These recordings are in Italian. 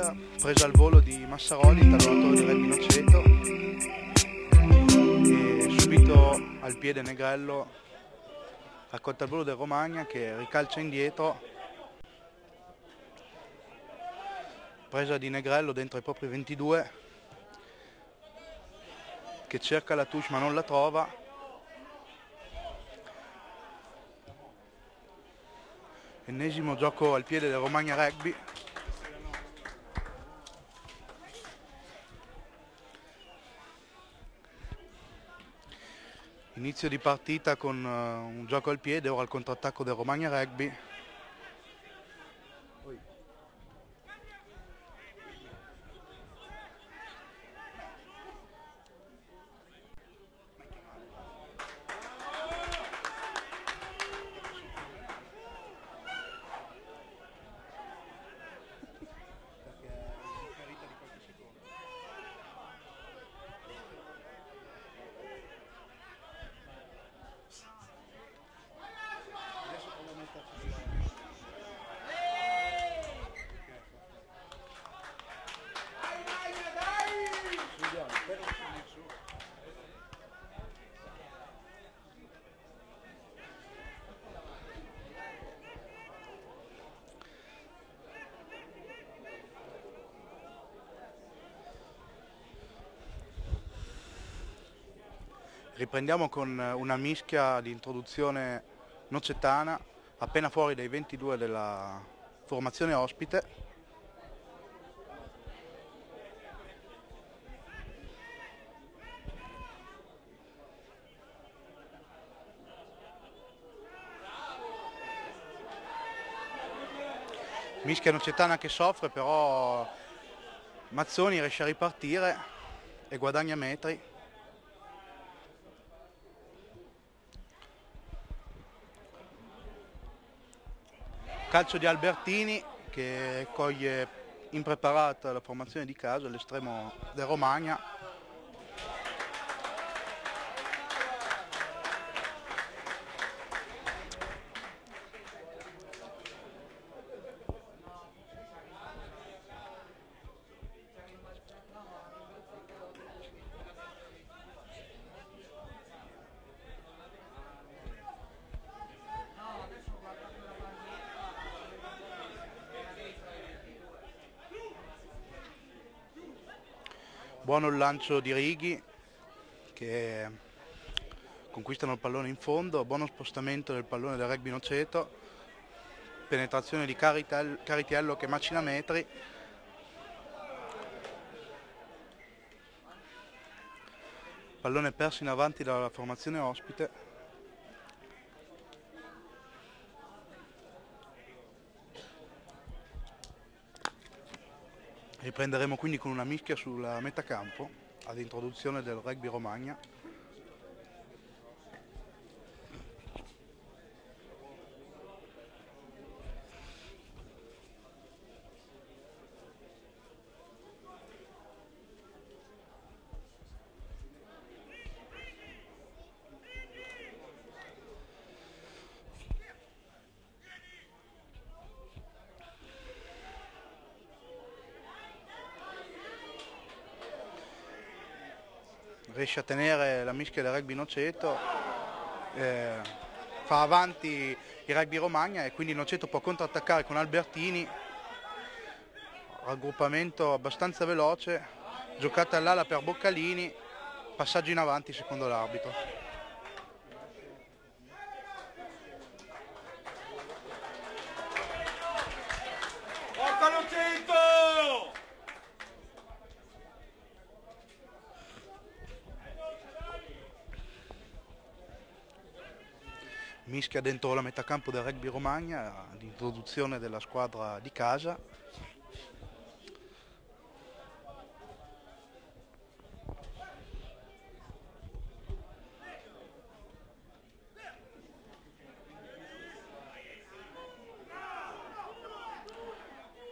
partita, presa al volo di Massaroli, talonatore di Rugby Noceto e subito al piede Negrello raccolta il volo del Romagna che ricalcia indietro. Presa di Negrello dentro i propri 22 che cerca la touche ma non la trova. Ennesimo gioco al piede del Romagna Rugby inizio di partita con uh, un gioco al piede ora il contrattacco del Romagna Rugby Riprendiamo con una mischia di introduzione nocettana, appena fuori dai 22 della formazione ospite. Mischia nocettana che soffre, però Mazzoni riesce a ripartire e guadagna metri. Calcio di Albertini che coglie impreparata la formazione di casa, l'estremo del Romagna. Buono il lancio di Righi che conquistano il pallone in fondo, buono spostamento del pallone del rugby Noceto, penetrazione di Caritiello che macina metri, pallone perso in avanti dalla formazione ospite. Riprenderemo quindi con una mischia sulla metacampo ad introduzione del rugby Romagna. Riesce a tenere la mischia del rugby Noceto, eh, fa avanti il rugby Romagna e quindi Noceto può contrattaccare con Albertini, raggruppamento abbastanza veloce, giocata all'ala per Boccalini, passaggio in avanti secondo l'arbitro. Mischia dentro la metacampo del rugby Romagna, l'introduzione della squadra di casa.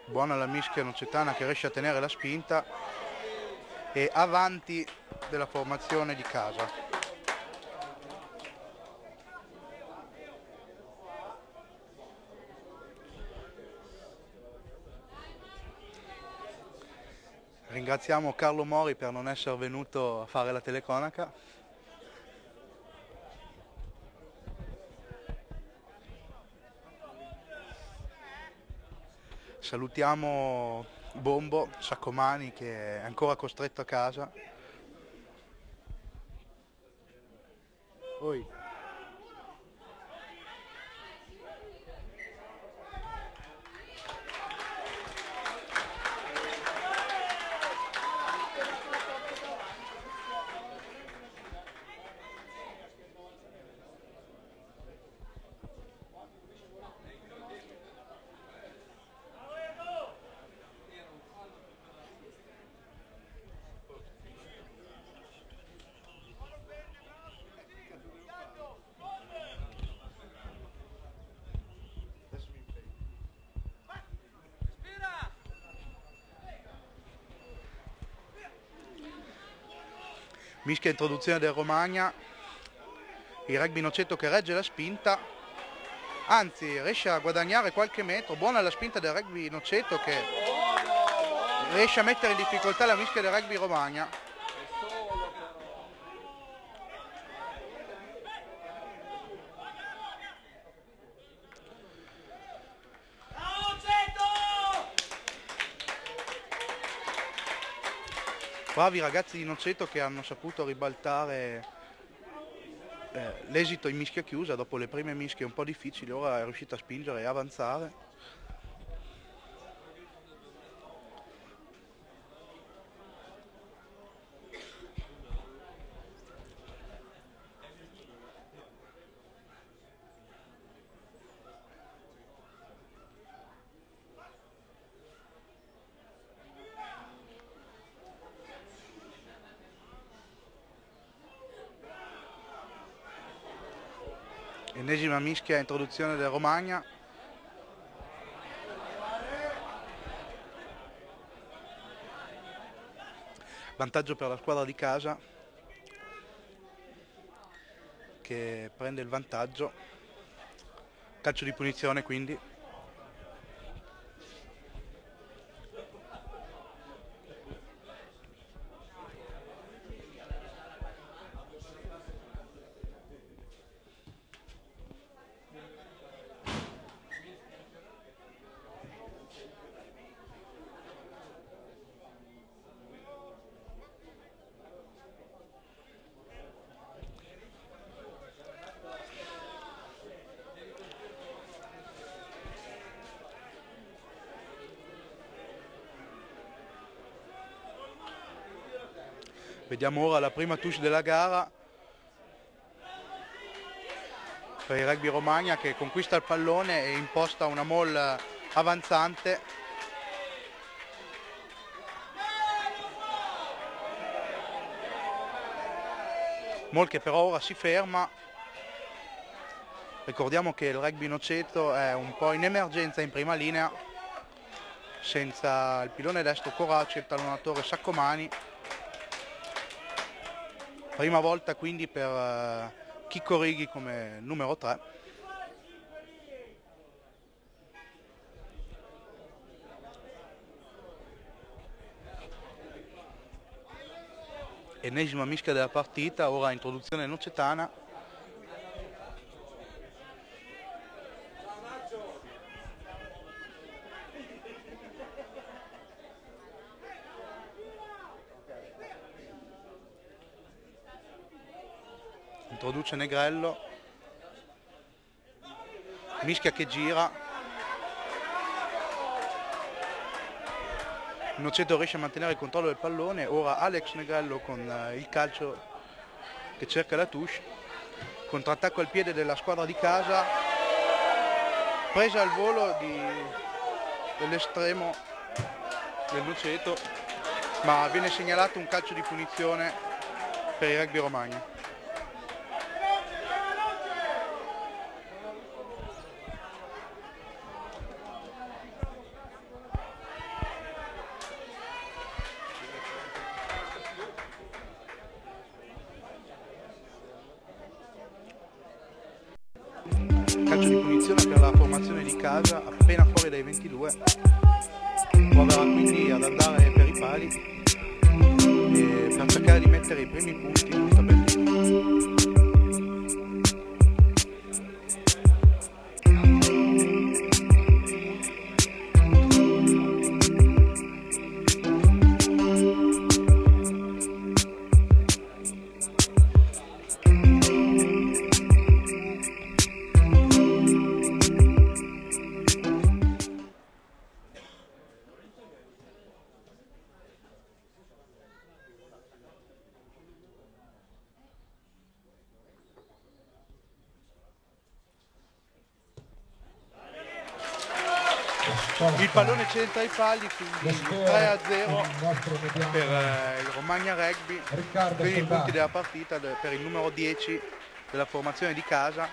Buona la mischia nocetana che riesce a tenere la spinta e avanti della formazione di casa. Ringraziamo Carlo Mori per non essere venuto a fare la telecronaca. Salutiamo Bombo Saccomani che è ancora costretto a casa. Oi. Mischia introduzione del Romagna, il rugby Noceto che regge la spinta, anzi riesce a guadagnare qualche metro, buona la spinta del rugby Noceto che riesce a mettere in difficoltà la mischia del rugby Romagna. Bravi ragazzi di Noceto che hanno saputo ribaltare eh, l'esito in mischia chiusa dopo le prime mischie un po' difficili, ora è riuscito a spingere e avanzare. Ennesima mischia introduzione del Romagna. Vantaggio per la squadra di casa che prende il vantaggio. Calcio di punizione quindi Vediamo ora la prima touche della gara per il rugby Romagna che conquista il pallone e imposta una moll avanzante. Moll che però ora si ferma. Ricordiamo che il rugby Noceto è un po' in emergenza in prima linea senza il pilone destro Coracci e il tallonatore Saccomani Prima volta quindi per uh, Chicco Righi come numero 3. Ennesima mischia della partita, ora introduzione nocetana. Introduce Negrello, mischia che gira, Noceto riesce a mantenere il controllo del pallone, ora Alex Negrello con eh, il calcio che cerca la touche, contrattacco al piede della squadra di casa, presa al volo dell'estremo del Noceto, ma viene segnalato un calcio di punizione per il rugby Romagna. centra i palli quindi 3 a 0 per eh, il Romagna Rugby, primi punti della partita de, per il numero 10 della formazione di casa.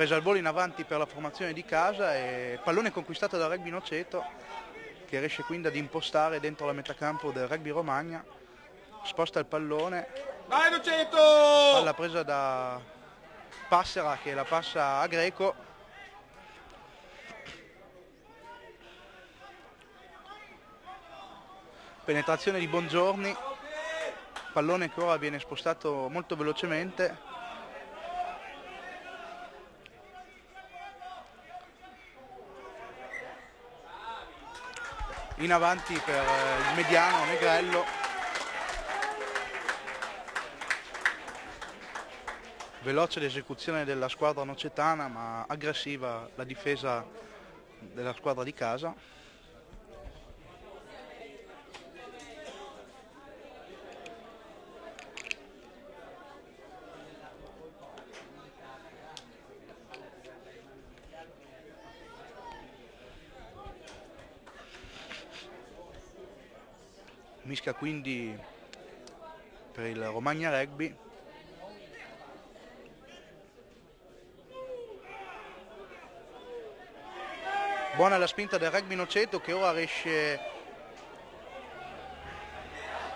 Presa al volo in avanti per la formazione di casa e pallone conquistato da Rugby Noceto che riesce quindi ad impostare dentro la metacampo del Rugby Romagna. Sposta il pallone. Vai Noceto! palla presa da Passera che la passa a Greco. Penetrazione di Bongiorni. Pallone che ora viene spostato molto velocemente in avanti per eh, il mediano Negrello. Veloce l'esecuzione della squadra nocetana ma aggressiva la difesa della squadra di casa mischia quindi per il Romagna Rugby. Buona la spinta del Rugby Noceto che ora riesce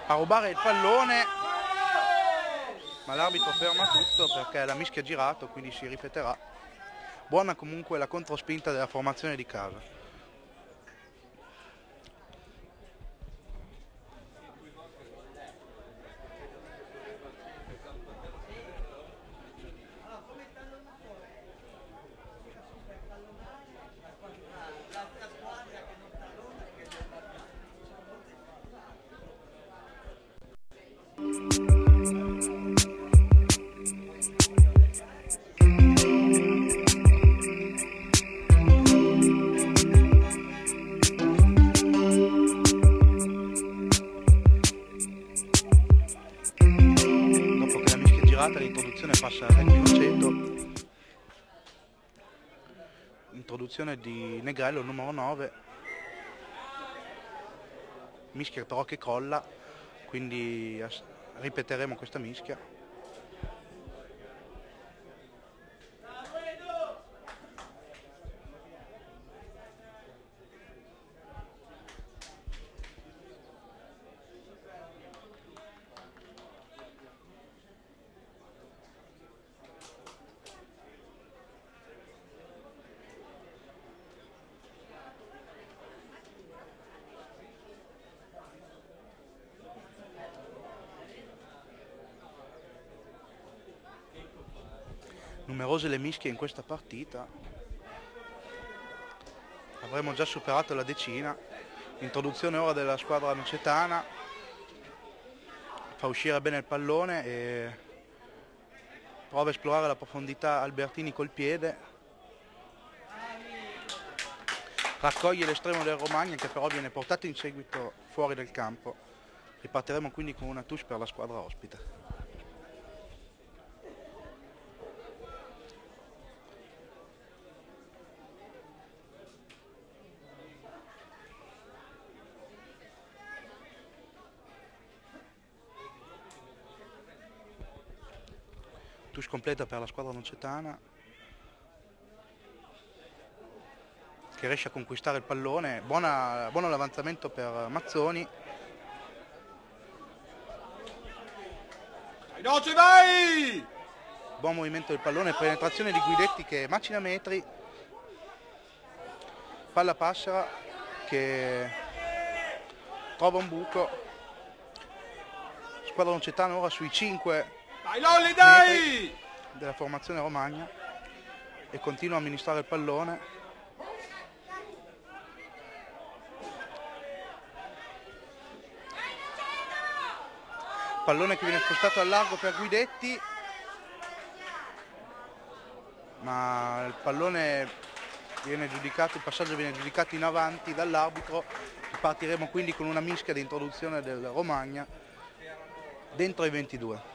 a rubare il pallone. Ma l'arbitro ferma tutto perché la mischia è girato quindi si ripeterà. Buona comunque la controspinta della formazione di casa di Negrello numero 9 mischia però che colla quindi ripeteremo questa mischia numerose le mischie in questa partita avremo già superato la decina. Introduzione ora della squadra nocetana fa uscire bene il pallone e prova a esplorare la profondità Albertini col piede. Raccoglie l'estremo del Romagna che però viene portato in seguito fuori del campo. Ripartiremo quindi con una touche per la squadra ospite touche completa per la squadra nocetana che riesce a conquistare il pallone, Buona, buono l'avanzamento per Mazzoni. Veloce vai! Buon movimento del pallone, penetrazione di Guidetti che macina metri. Palla passera che trova un buco. Squadra Nocetana ora sui 5 Dai Lolli, dai! della formazione romagna e continua a amministrare il pallone. Pallone che viene spostato al largo per Guidetti, ma il pallone viene giudicato, il passaggio viene giudicato in avanti dall'arbitro. Partiremo quindi con una mischia di introduzione del Romagna dentro i 22.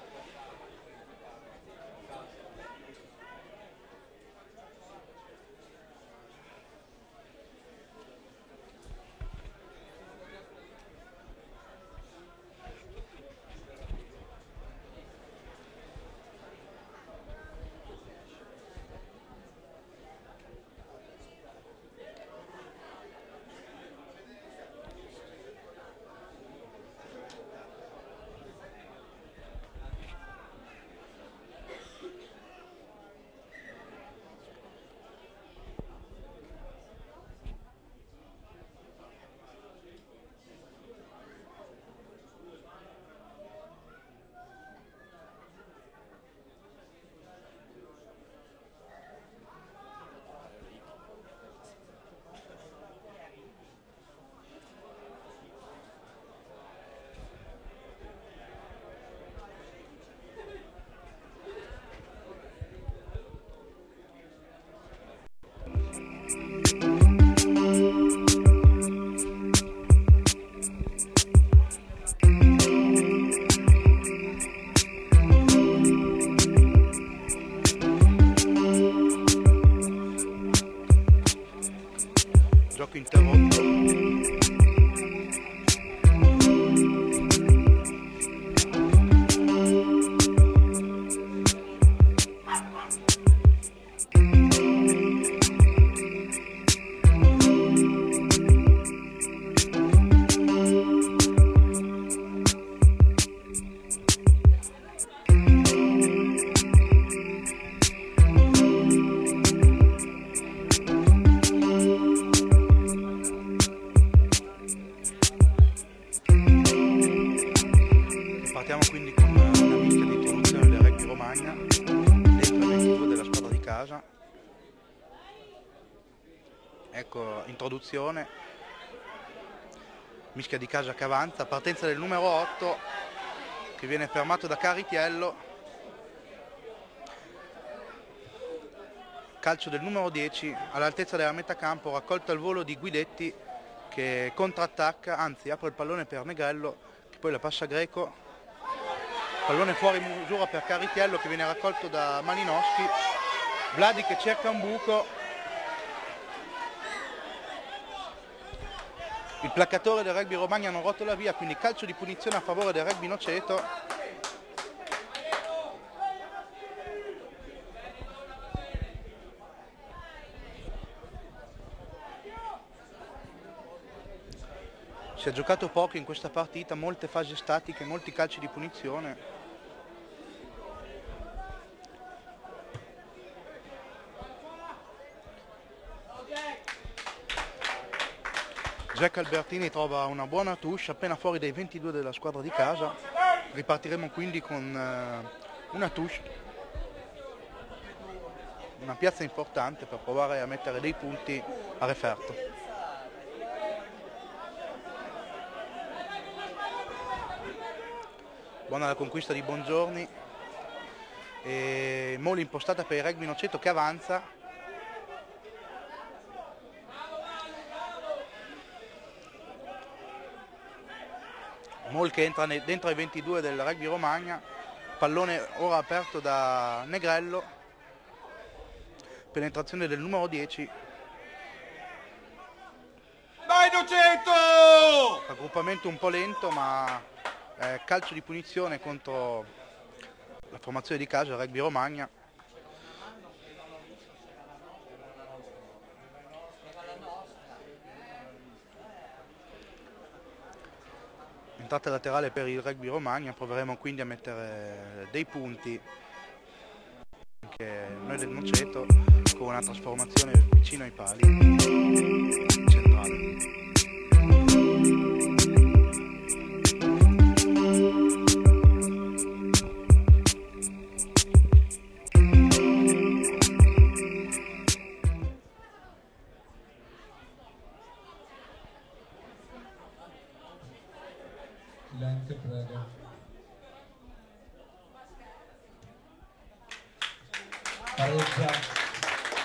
Introduzione, mischia di casa che avanza, partenza del numero 8 che viene fermato da Caritiello. Calcio del numero 10 all'altezza della metà campo, raccolta al volo di Guidetti che contrattacca, anzi apre il pallone per Negrello che poi la passa Greco. Pallone fuori misura per Caritiello che viene raccolto da Malinowski. Vladi che cerca un buco il placcatore del rugby Romagna non rotola via quindi calcio di punizione a favore del rugby Noceto. Si è giocato poco in questa partita molte fasi statiche molti calci di punizione Jack Albertini trova una buona touche appena fuori dai 22 della squadra di casa. Ripartiremo quindi con eh, una touche, una piazza importante per provare a mettere dei punti a referto. Buona la conquista di Bongiorni. E Moli impostata per il rugby Noceto che avanza Mol che entra ne- dentro ai 22 del rugby Romagna, pallone ora aperto da Negrello, penetrazione del numero 10, Vai Noceto! raggruppamento un po' lento ma eh, calcio di punizione contro la formazione di casa, il rugby Romagna. Entrata laterale per il rugby Romagna, proveremo quindi a mettere dei punti anche noi del Noceto con una trasformazione vicino ai pali centrale.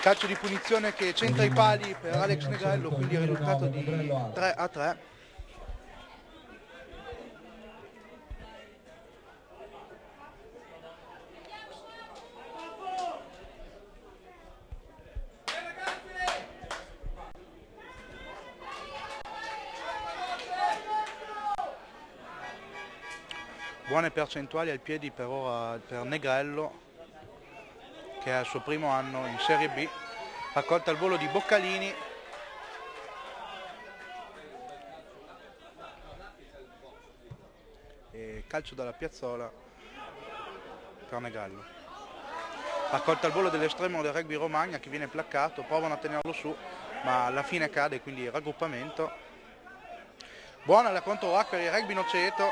Calcio di punizione che centra i pali per Alex Negrello, quindi il risultato di 3 a 3. Buone percentuali al piedi per ora per Negrello che è al suo primo anno in Serie B, raccolta il volo di Boccalini. E calcio dalla piazzola per Negrello. Raccolta il volo dell'estremo del rugby Romagna che viene placcato, provano a tenerlo su, ma alla fine cade, quindi raggruppamento. Buona la contro per il rugby Noceto,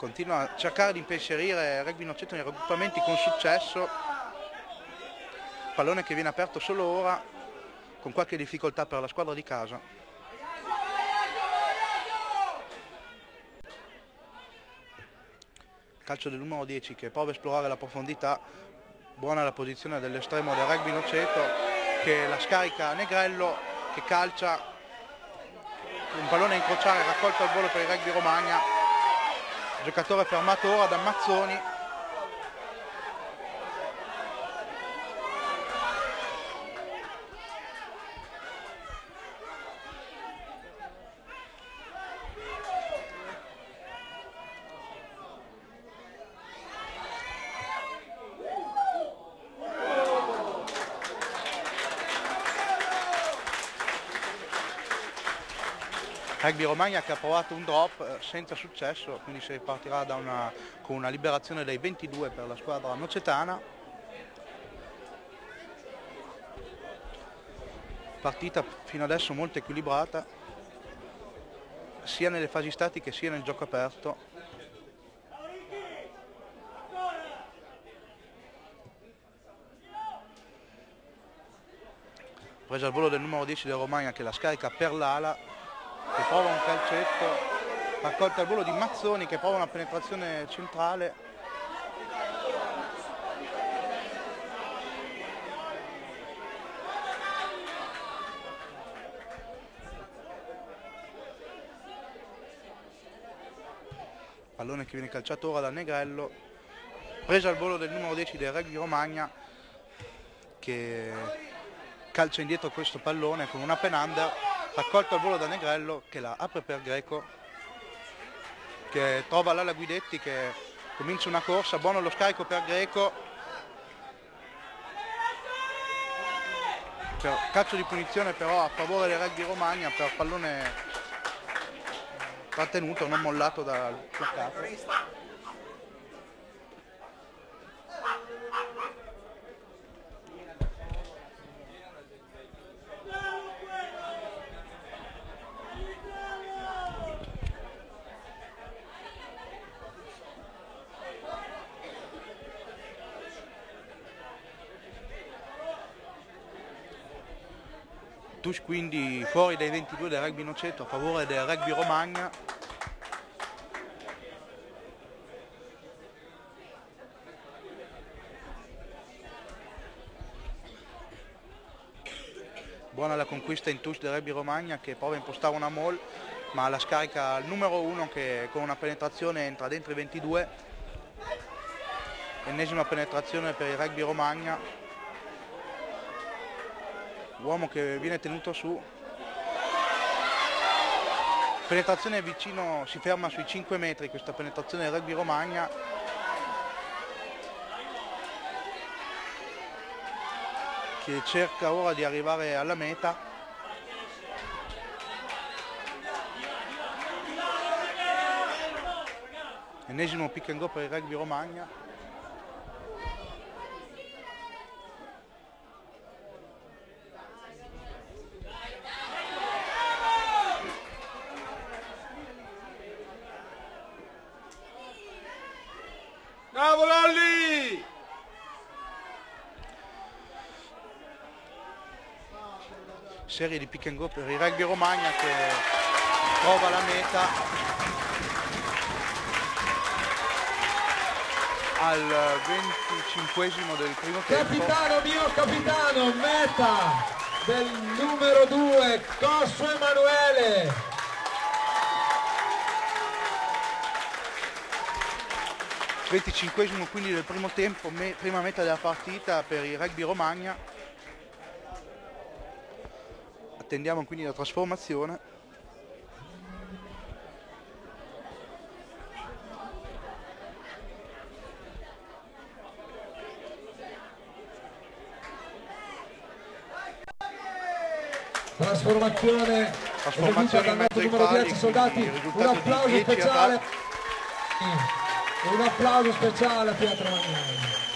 continua a cercare di impensierire Rugby Noceto nei raggruppamenti con successo. Pallone che viene aperto solo ora con qualche difficoltà per la squadra di casa. Calcio del numero 10 che prova a esplorare la profondità. Buona la posizione dell'estremo del Rugby Noceto che la scarica a Negrello che calcia. Un pallone a incrociare raccolto al volo per il Rugby Romagna giocatore fermato ora da Mazzoni Rugby Romagna che ha provato un drop eh, senza successo, quindi si ripartirà una, con una liberazione dai 22 per la squadra nocetana. Partita fino adesso molto equilibrata, sia nelle fasi statiche sia nel gioco aperto. Presa il volo del numero 10 del Romagna che la scarica per l'ala che prova un calcetto, raccolta il volo di Mazzoni che prova una penetrazione centrale. Pallone che viene calciato ora da Negrello, presa il volo del numero 10 del Rugby Romagna che calcia indietro questo pallone con una penanda raccolto al volo da Negrello che la apre per Greco che trova l'ala Guidetti che comincia una corsa, buono lo scarico per Greco. Per calcio di punizione però a favore del rugby Romagna per pallone trattenuto, non mollato dal placcato touche quindi fuori dai 22 del rugby Noceto a favore del rugby Romagna. Buona la conquista in touche del rugby Romagna che prova a impostare una mall ma la scarica al numero 1 che con una penetrazione entra dentro i 22. Ennesima penetrazione per il rugby Romagna uomo che viene tenuto su penetrazione vicino si ferma sui 5 metri questa penetrazione del rugby Romagna che cerca ora di arrivare alla meta. Ennesimo pick and go per il rugby Romagna. Bravo Lolli! Serie di pick and go per il rugby Romagna che trova la meta al 25 del primo tempo Capitano mio capitano, meta del numero 2, Cosso Emanuele. 25 quindi del primo tempo me- prima meta della partita per il rugby Romagna attendiamo quindi la trasformazione Trasformazione, Trasformazione dal ai numero pali, 10 soldati, un applauso 10 a speciale. Un applauso speciale a Pietro Magnani.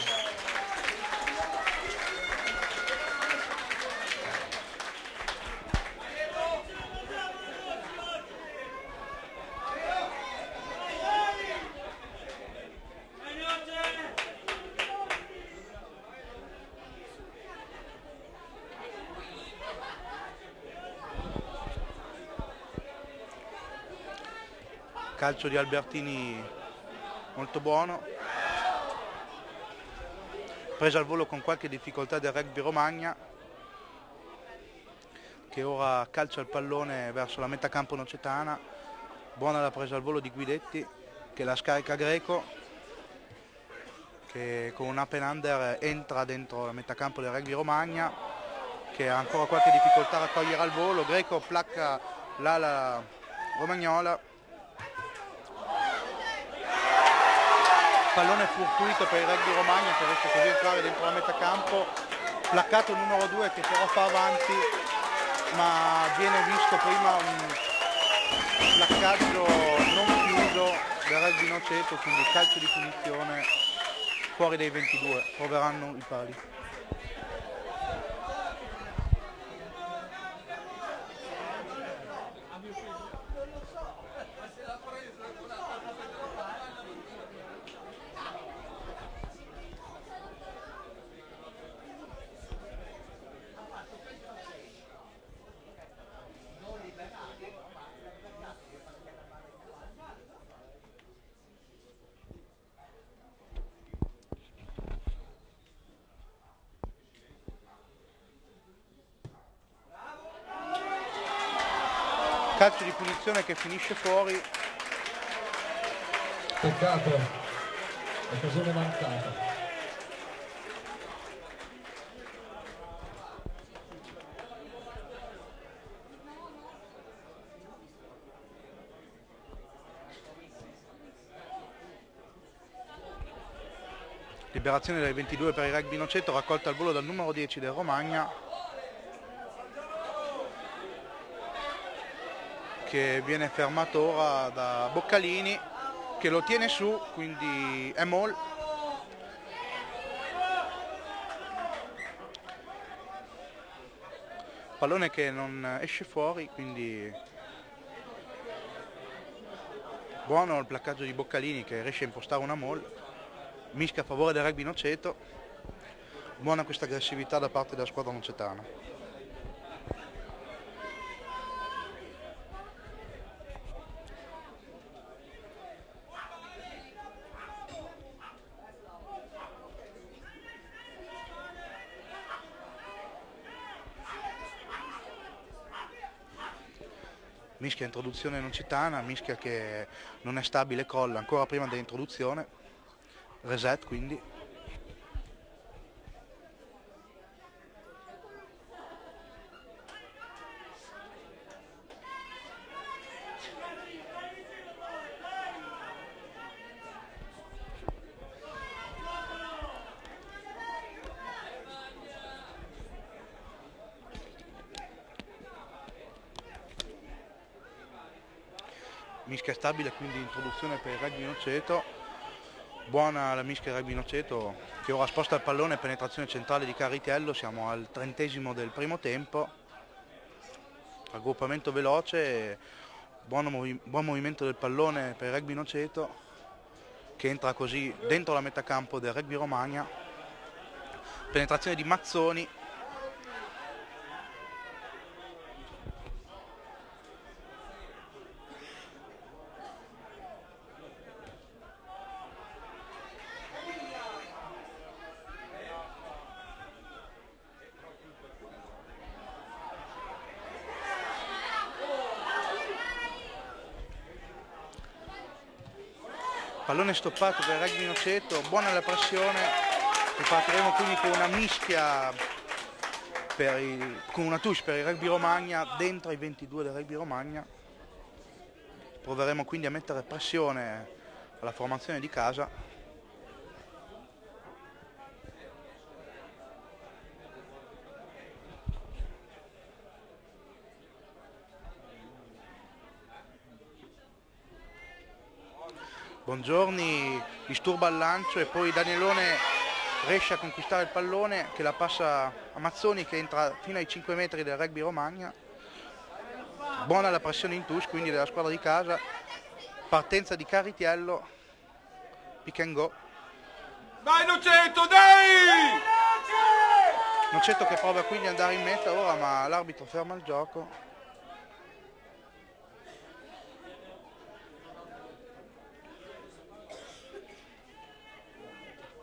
Calcio di Albertini molto buono. Presa al volo con qualche difficoltà del rugby Romagna che ora calcia il pallone verso la metà campo nocetana. Buona la presa al volo di Guidetti che la scarica Greco che con un up and under entra dentro la metà campo del rugby Romagna che ha ancora qualche difficoltà a raccogliere al volo. Greco placca l'ala romagnola pallone fortuito per il rugby Romagna che riesce così a entrare dentro la metà campo. Placcato numero 2 che però fa avanti ma viene visto prima un placcaggio non chiuso del rugby Noceto quindi calcio di punizione fuori dai 22 proveranno i pali calcio di punizione che finisce fuori. Peccato, occasione mancata. liberazione dai 22 per il rugby Noceto raccolta al volo dal numero 10 del Romagna che viene fermato ora da Boccalini che lo tiene su quindi è Mol pallone che non esce fuori quindi buono il placcaggio di Boccalini che riesce a impostare una Mol mischia a favore del rugby Noceto. Buona questa aggressività da parte della squadra nocetana mischia introduzione nocetana mischia che non è stabile colla ancora prima dell'introduzione. Reset quindi mischia stabile, quindi introduzione per il rugby Noceto. Buona la mischia rugby Noceto che ora sposta il pallone, penetrazione centrale di Caritiello, siamo al trentesimo del primo tempo. Raggruppamento veloce, movi buon movimento del pallone per il rugby Noceto che entra così dentro la metà campo del rugby Romagna. Penetrazione di Mazzoni stoppato per Rugby Noceto, buona la pressione, ripartiremo quindi con una mischia, il, con una touche per il Rugby Romagna dentro i 22 del Rugby Romagna. Proveremo quindi a mettere pressione alla formazione di casa Buongiorni disturba il lancio e poi Danielone riesce a conquistare il pallone che la passa a Mazzoni che entra fino ai 5 metri del rugby Romagna. Buona la pressione in touch quindi della squadra di casa. Partenza di Caritiello. Pick and go. Dai Noceto, dai! Noceto che prova quindi ad andare in meta ora ma l'arbitro ferma il gioco.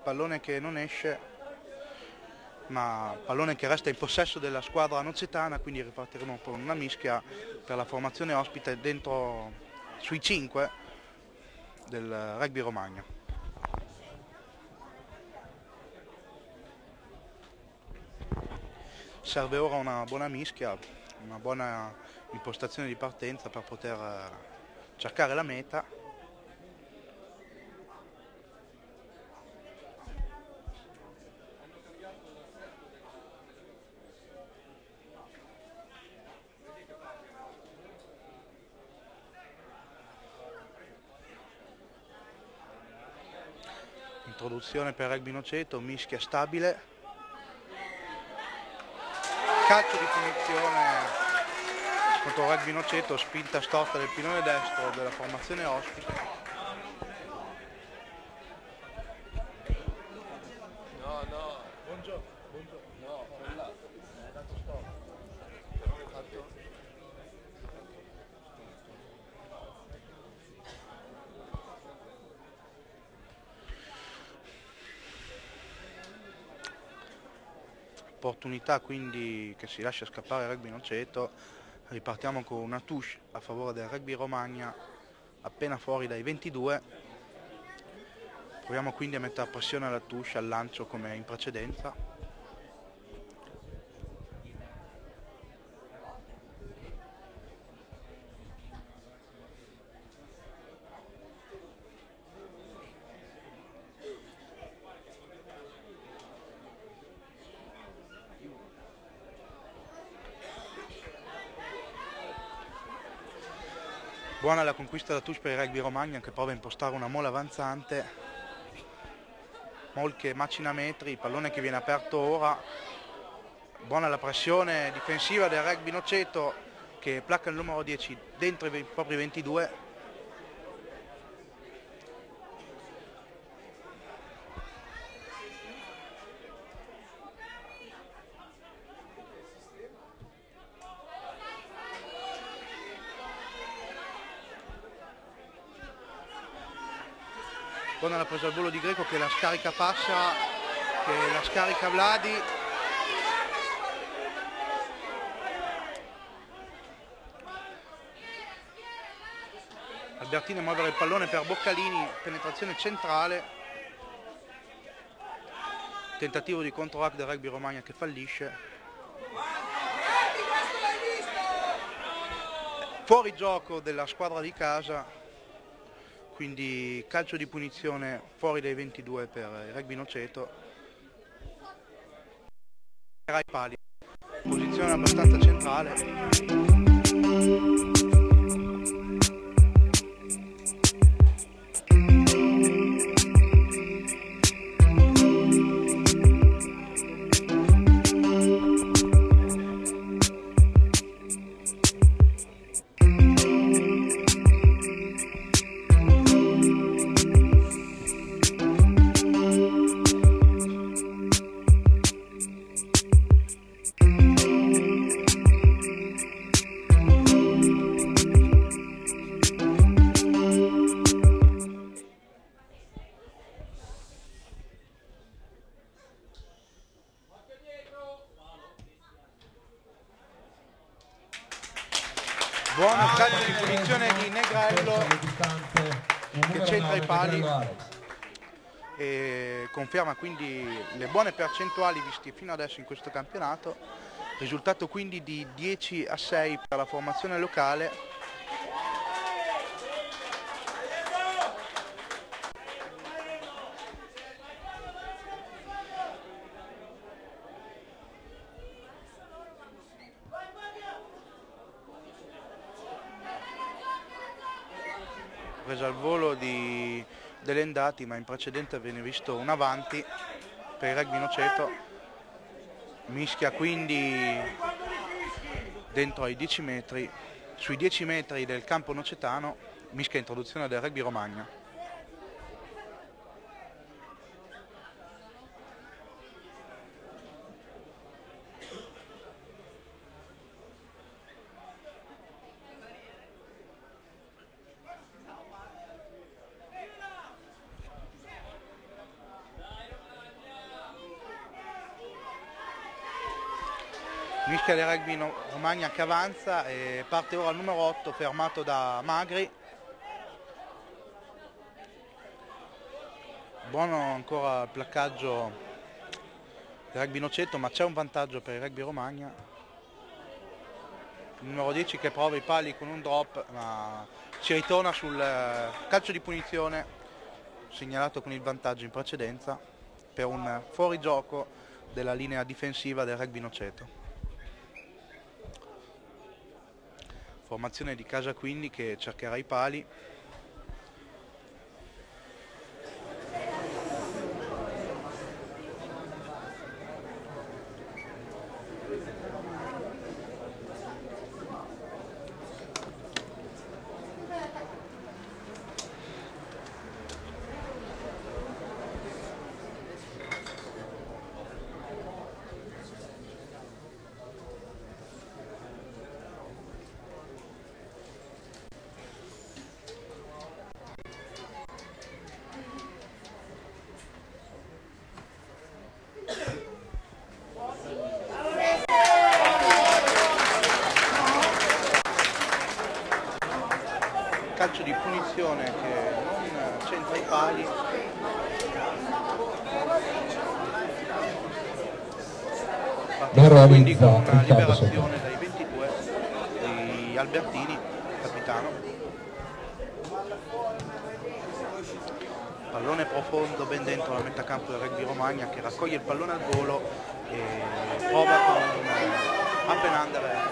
Pallone che non esce ma pallone che resta in possesso della squadra nocetana quindi ripartiremo con una mischia per la formazione ospite dentro sui 5 del rugby Romagna serve ora una buona mischia una buona impostazione di partenza per poter eh, cercare la meta introduzione per rugby noceto, mischia stabile, calcio di punizione contro rugby noceto, spinta storta del pilone destro della formazione ospite. Opportunità quindi che si lascia scappare il rugby Noceto, ripartiamo con una touche a favore del rugby Romagna appena fuori dai 22, proviamo quindi a mettere pressione alla touche, al lancio come in precedenza. Buona la conquista da touche per il rugby Romagna che prova a impostare una mola avanzante. Mol che macina metri, pallone che viene aperto ora. Buona la pressione difensiva del rugby Noceto che placca il numero 10 dentro i propri 22 Buona la presa al volo di Greco che la scarica passa, che la scarica Vladi. Albertini a muovere il pallone per Boccalini, penetrazione centrale. Tentativo di contro-hack del rugby Romagna che fallisce. Fuori gioco della squadra di casa quindi calcio di punizione fuori dai 22 per il rugby Noceto. Ai pali, posizione abbastanza centrale. Conferma quindi le buone percentuali viste fino adesso in questo campionato. Risultato quindi di 10 a 6 per la formazione locale presa al volo di Delendati ma in precedenza viene visto un avanti per il rugby Noceto mischia quindi dentro ai 10 metri sui 10 metri del campo nocetano mischia introduzione del rugby Romagna mischia del rugby Romagna che avanza e parte ora il numero 8 fermato da Magri. Buono ancora il placcaggio del rugby Noceto ma c'è un vantaggio per il rugby Romagna. Il numero 10 che prova i pali con un drop ma si ritorna sul eh, calcio di punizione segnalato con il vantaggio in precedenza per un fuorigioco della linea difensiva del rugby Noceto Formazione di casa quindi che cercherà i pali. calcio di punizione che non centra i pali. Partita quindi con una liberazione dai 22 di Albertini, capitano. Pallone profondo ben dentro la metà campo del rugby Romagna che raccoglie il pallone al volo e prova con un up and under a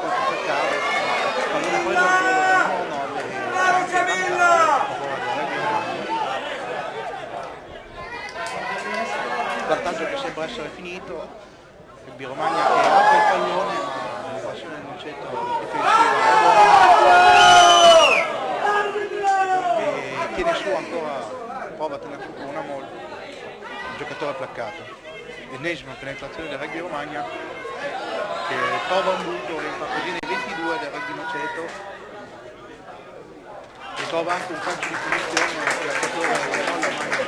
controcercare. Pallone preso al volo dal numero 9 anche vantaggio che sembra essere finito il Romagna che apre il pallone ma l'evasione del concetto difensiva e tiene su ancora prova a tenere su con una mol il giocatore placcato. Ennesima penetrazione del rugby Romagna che trova un buco e fa così nei 22 del rugby Noceto e trova anche un calcio di punizione il giocatore del Molla Magna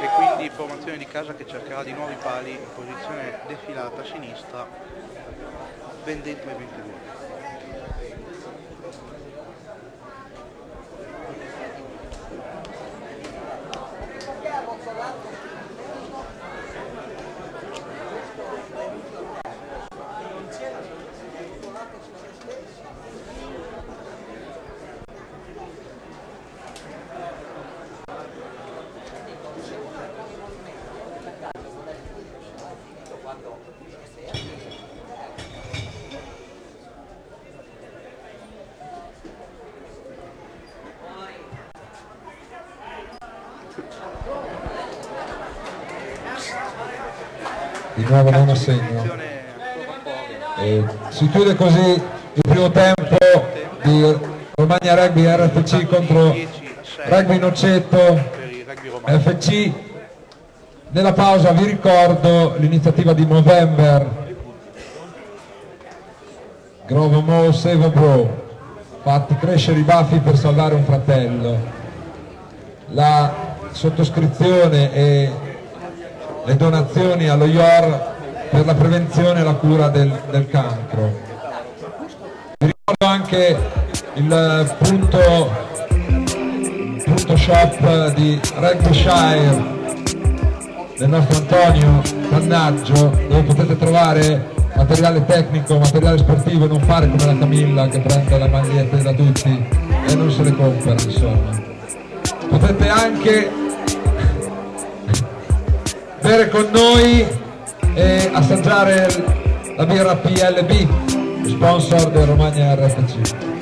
e quindi formazione di casa che cercherà di nuovo i pali in posizione defilata a sinistra ben dentro ai 22 di nuovo non calcio a di segno punizione ancora fuori e così il primo tempo di Romagna Rugby RFC contro 10 a 6 Rugby romano FC nella pausa vi ricordo l'iniziativa di Movember. Grovo Mo Save a Bro. Fatti crescere i baffi per salvare un fratello. La sottoscrizione e le donazioni allo IOR per la prevenzione e la cura del, del cancro. Anche il punto, punto shop di Rugbyshire del nostro Antonio Dannaggio dove potete trovare materiale tecnico, materiale sportivo, non fare come la Camilla che prende le magliette da tutti e non se le compra insomma. Potete anche bere con noi e assaggiare la birra PLB, sponsor del Romagna RFC.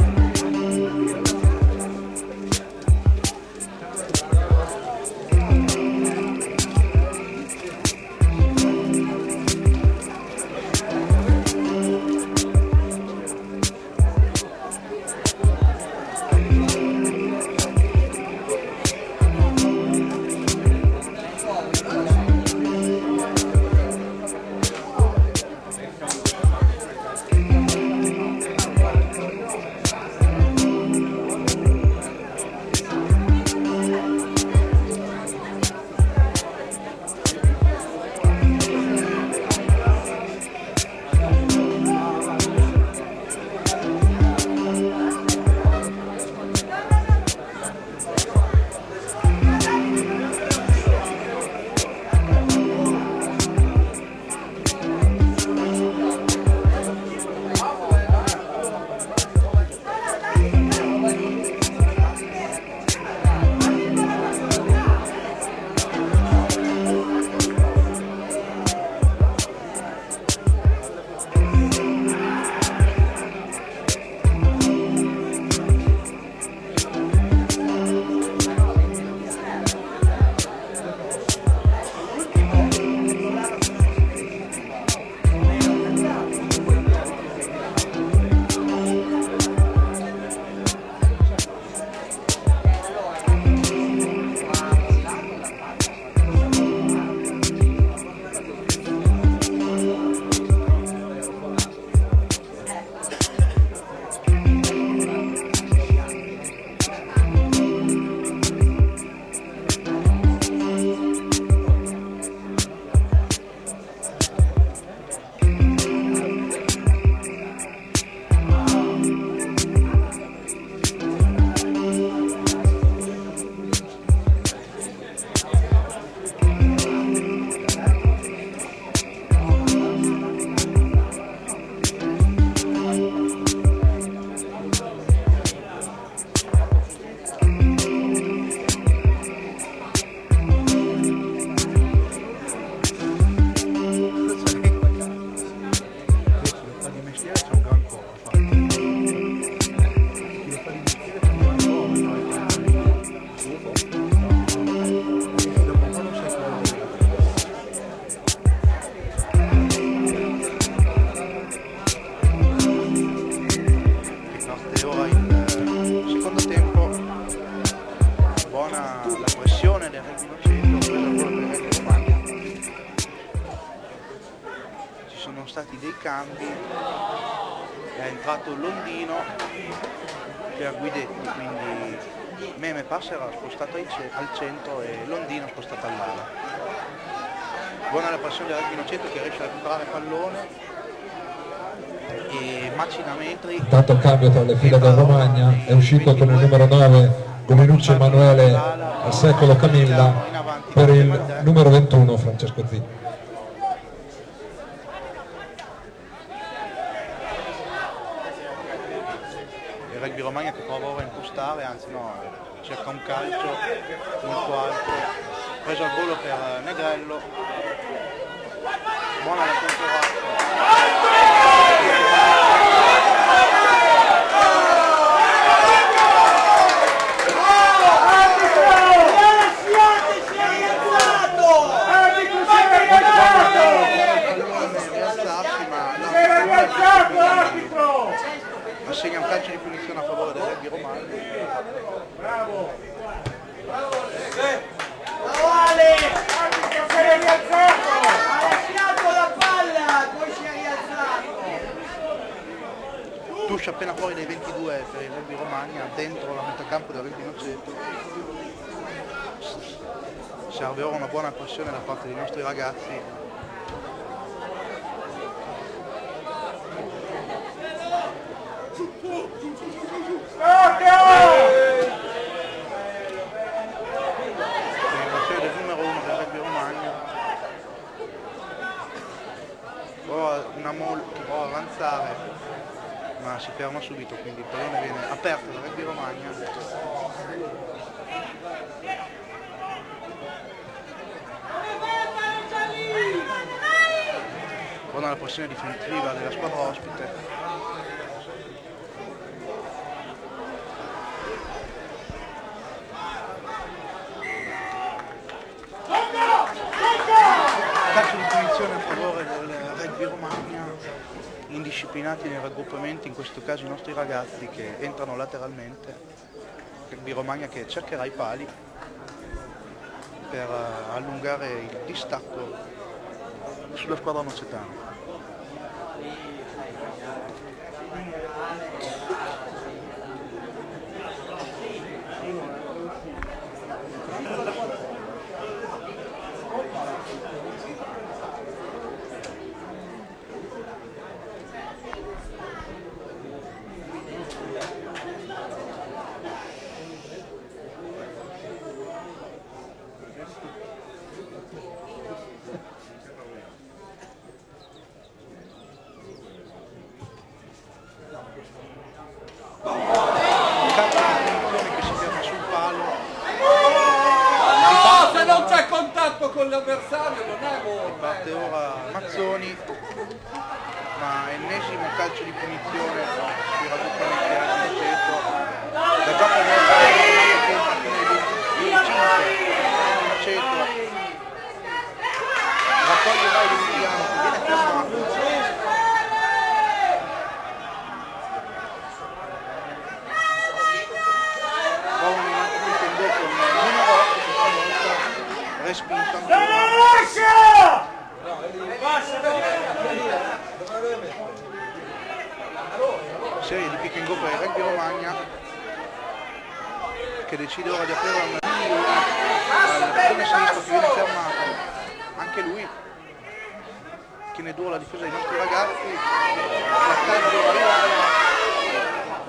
Passera spostato al centro e Londino spostato all'ala. Buona la passione del Pinocetto che riesce a recuperare pallone e macina metri. Intanto cambio tra le file del Romagna, è uscito con il numero 9 Golinucci Emanuele al secolo Camilla per il numero 21 Francesco Zini. Rugby Romagna che prova ora a impostare, anzi no, cerca un calcio molto alto, preso al volo per Negrello, buona la assegna un calcio di punizione rugby romano Bravo! Bravo! Bravo Ale! Si è rialzato! Ha lasciato la palla, poi si è rialzato! Tuscia appena fuori dai 22 per il rugby Romagna, dentro la metà campo del rugby Noceto. Serve ora una buona pressione da parte dei nostri ragazzi Mario! che può avanzare ma si ferma subito quindi il pallone viene aperto da Rugby Romagna buona la pressione difensiva della squadra ospite calcio di punizione a favore del rugby Romagna indisciplinati nei raggruppamenti in questo caso i nostri ragazzi che entrano lateralmente rugby Romagna che cercherà i pali per eh, allungare il distacco sulla squadra nocetana calcio di punizione che si ferma sul palo No, se non c'è contatto con l'avversario non è gol. parte ora Mazzoni ma ennesimo calcio di punizione sui raggruppamenti a Noceto da gioco molto che entra fino ai 25 Noceto raccoglie vai Luciano che viene fermato prova un attimo in dopo il numero 8 che respinto ancora serie di pick and go per rugby Romagna che decide ora di aprire una al sinistro che viene fermato anche lui tiene duro la difesa dei nostri ragazzi placcaggio all'ala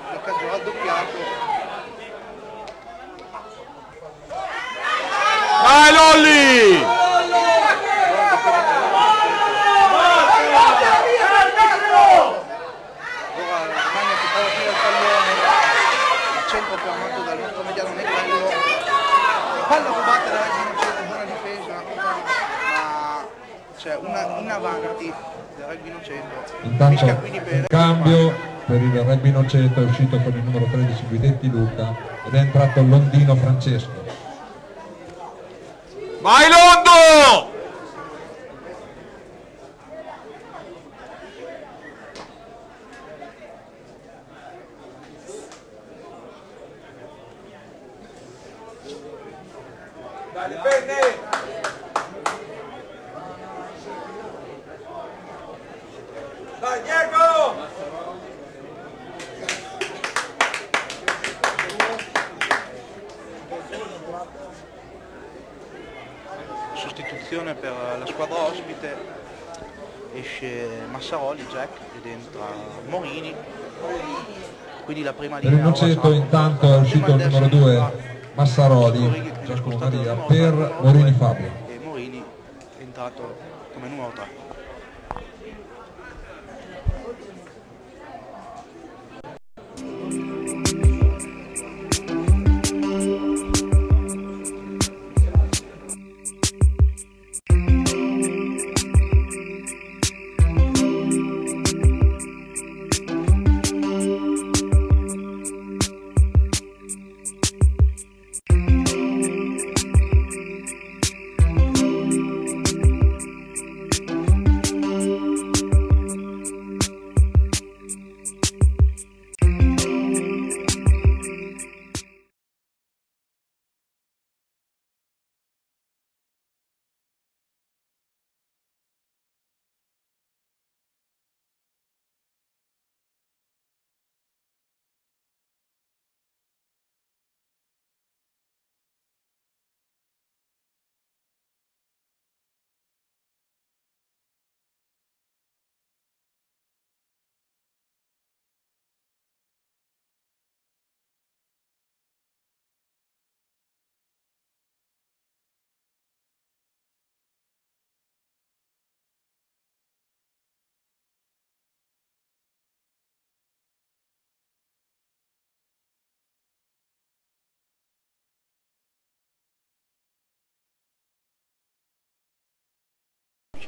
placcaggio raddoppiato Vai Lolli! Ora Romagna che prova a tirare il Rugby difesa, ma c'è una in avanti del Rugby Intanto il cambio per il Rebbi Noceto è uscito con il numero 13 Guidetti Luca ed è entrato Londino Francesco. Vai Londo! Dai, bene! Dai Diego! sostituzione per la squadra ospite esce Massaroli Jack ed entra Morini quindi la prima Per il sarà intanto è uscito il numero 2 Massaroli, Giacomo Maria, per Morini Fabio. e Morini è entrato come numero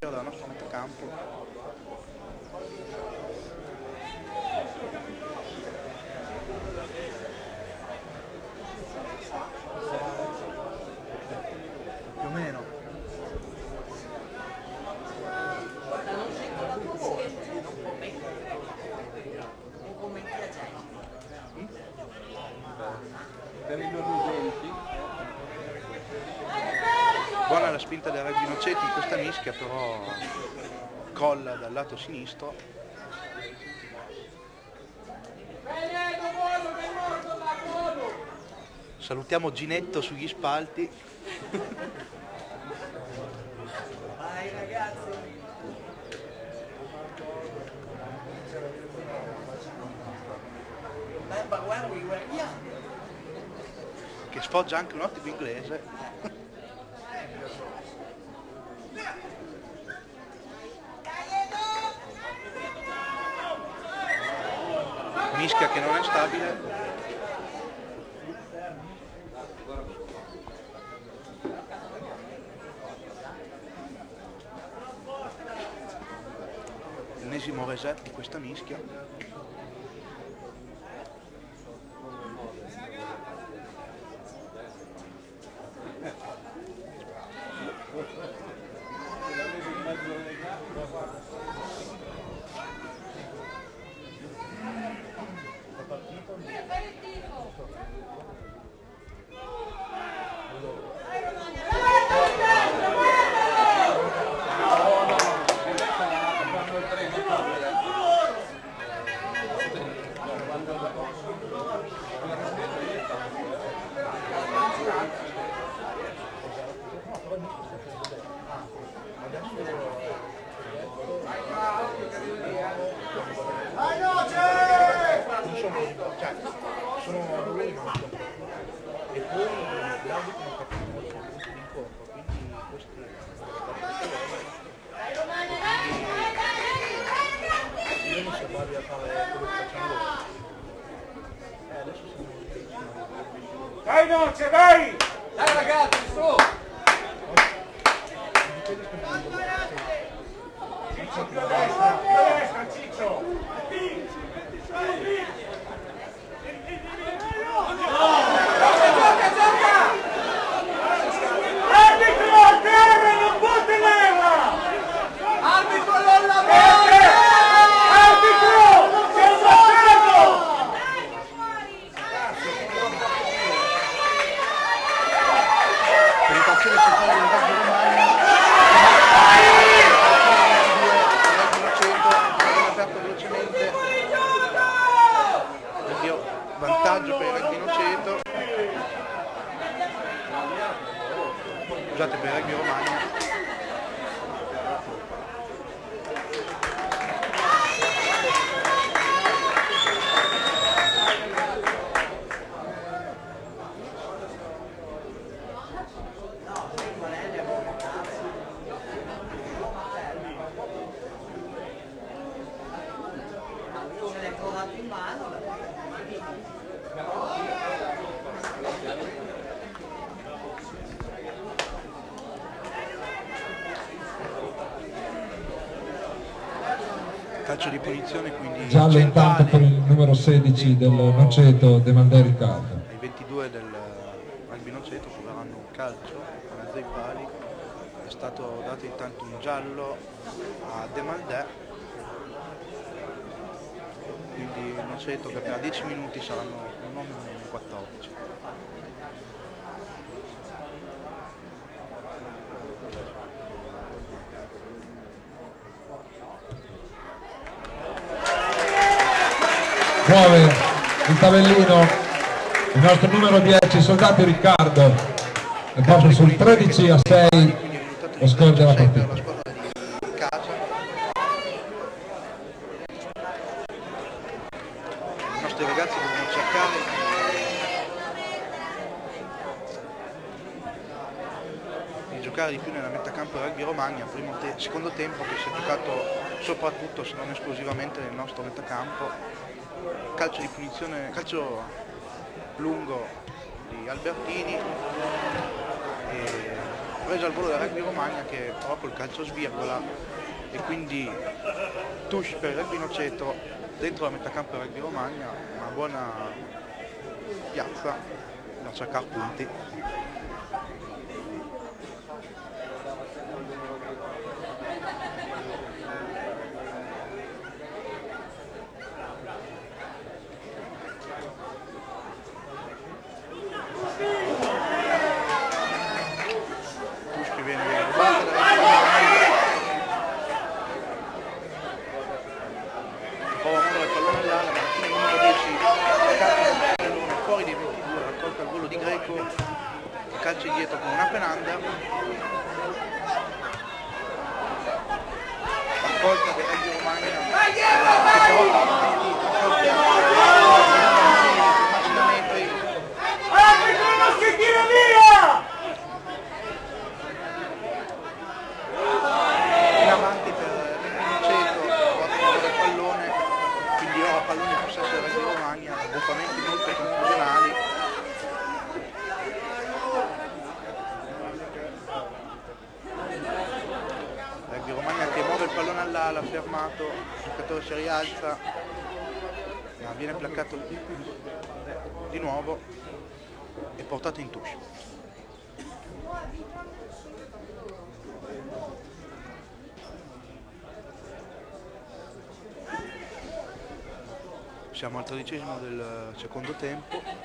dalla nostra metà campo. Più o meno. Per i non udenti. Buona la spinta del rugby Nocetti in questa mischia, però colla dal lato sinistro. Salutiamo Ginetto sugli spalti. che sfoggia anche un ottimo inglese. Mischia che non è stabile. Ennesimo reset di questa mischia. Dai Noce, dai! Dai ragazzi, su! Ciccio più a destra, più a destra, Ciccio! Gioca, gioca! Arbitro a terra, non può tenerla! Arbitro non la Arbitro! Arbitro! C'è un bastardo! Penetrazione centrale del Rugby Romagna. Rugby aperto velocemente. Oddio, vantaggio per il Rugby Noceto. Scusate per punizione quindi Giallo intanto per il numero 16 del Noceto De Mandè Riccardo. I 22 del Rugby Noceto proveranno un calcio a mezzo ai pali. È stato dato intanto un giallo a De Maldè. Quindi il Noceto che per 10 minuti saranno un uomo in 14. Muove il tabellino il nostro numero 10 Soldato Riccardo e porta sul 13 a 6 Quindi risultato lo score della 17 partita. di più nella metà campo rugby Romagna, primo te- secondo tempo che si è giocato soprattutto se non esclusivamente nel nostro metacampo. Calcio di punizione, calcio lungo di Albertini. E presa al volo del rugby Romagna che però col calcio svirgola. E quindi touche per il rugby Noceto dentro la metà campo rugby Romagna, una buona piazza da cercare punti. Tuschi viene rubata da Prova a muovere il pallone all'ala, ma alla fine il numero 10 calcia il pallone fuori dei 22, raccolta il volo di Greco, che calcia indietro con una penanda. Raccolta del Reggio Romagna, raccolta 50 metri, Arbitro non si tira via! in avanti per Vincenzo, porta del pallone, quindi ora pallone in possesso del Reggio Romagna, buffamenti molto confusionali. Reggio Romagna che muove il all'ala, fermato, il giocatore si rialza, ma viene placcato di nuovo e portato in touche. Siamo al tredicesimo del secondo tempo.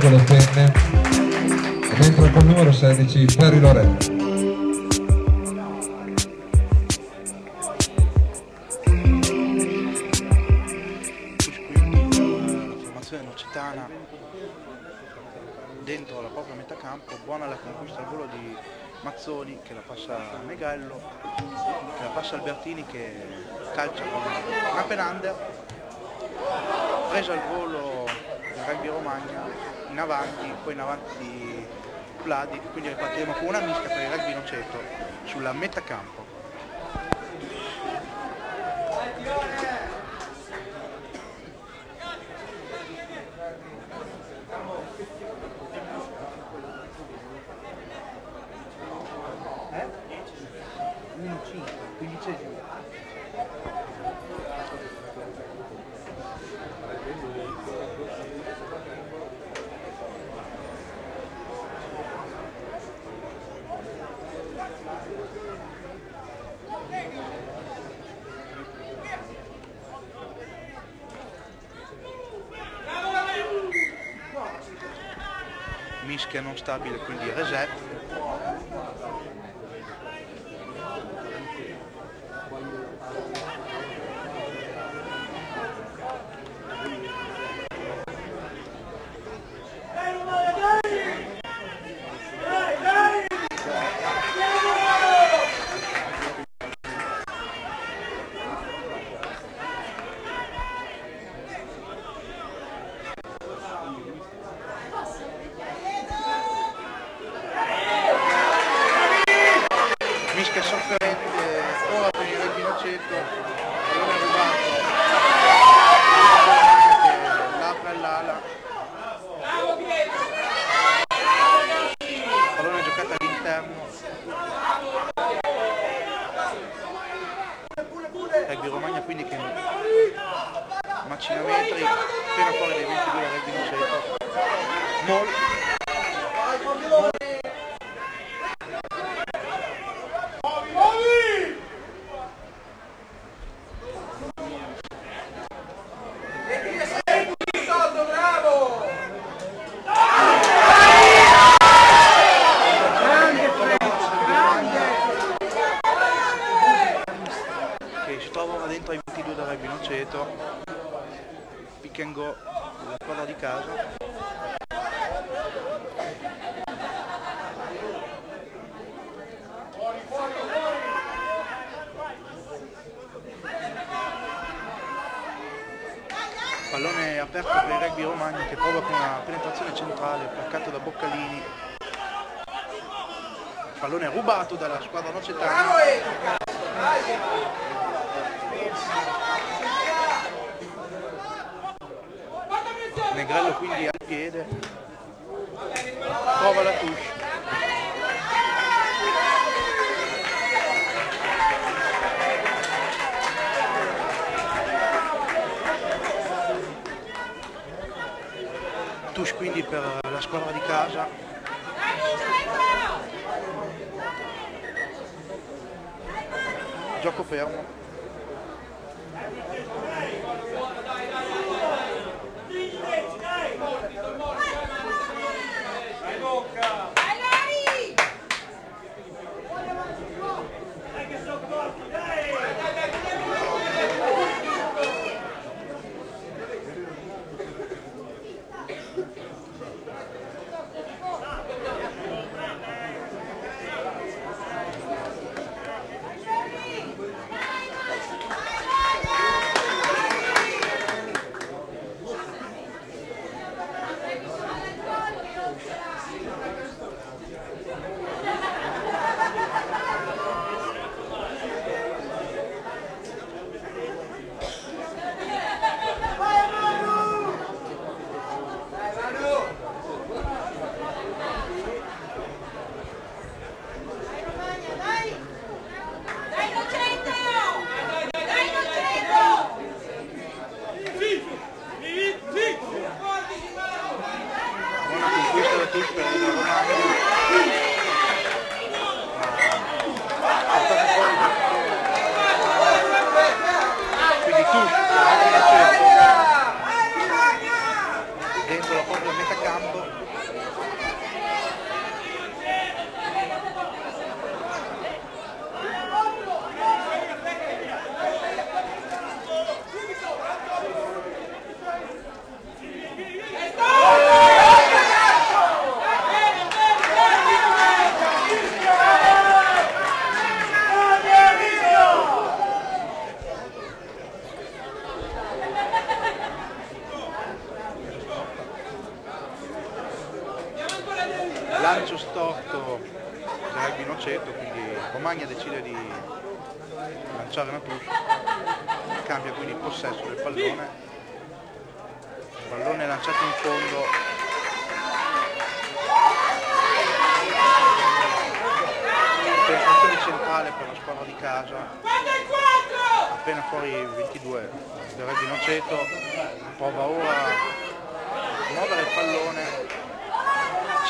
Diego Le Penne ed entra col numero 16 Ferri nocitana dentro la propria metà campo, buona la conquista al volo di Mazzoni che la passa a Megallo, che la passa Albertini che calcia con una penander, presa al volo del rugby Romagna in avanti, poi in avanti Vladi, quindi ripartiremo con una mischia per il rugby Noceto sulla metà campo. Mischia non stabile, quindi reset. Mischia Watch it time.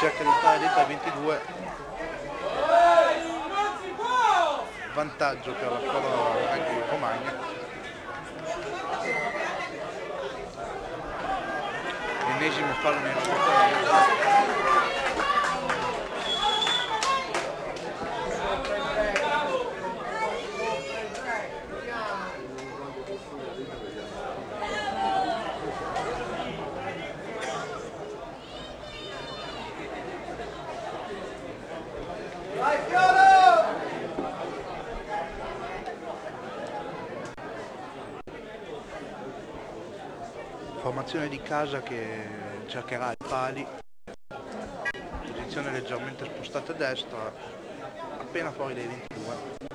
cerca di lottare dentro 22 vantaggio per la squadra casa che cercherà i pali, posizione leggermente spostata a destra, appena fuori dai 22.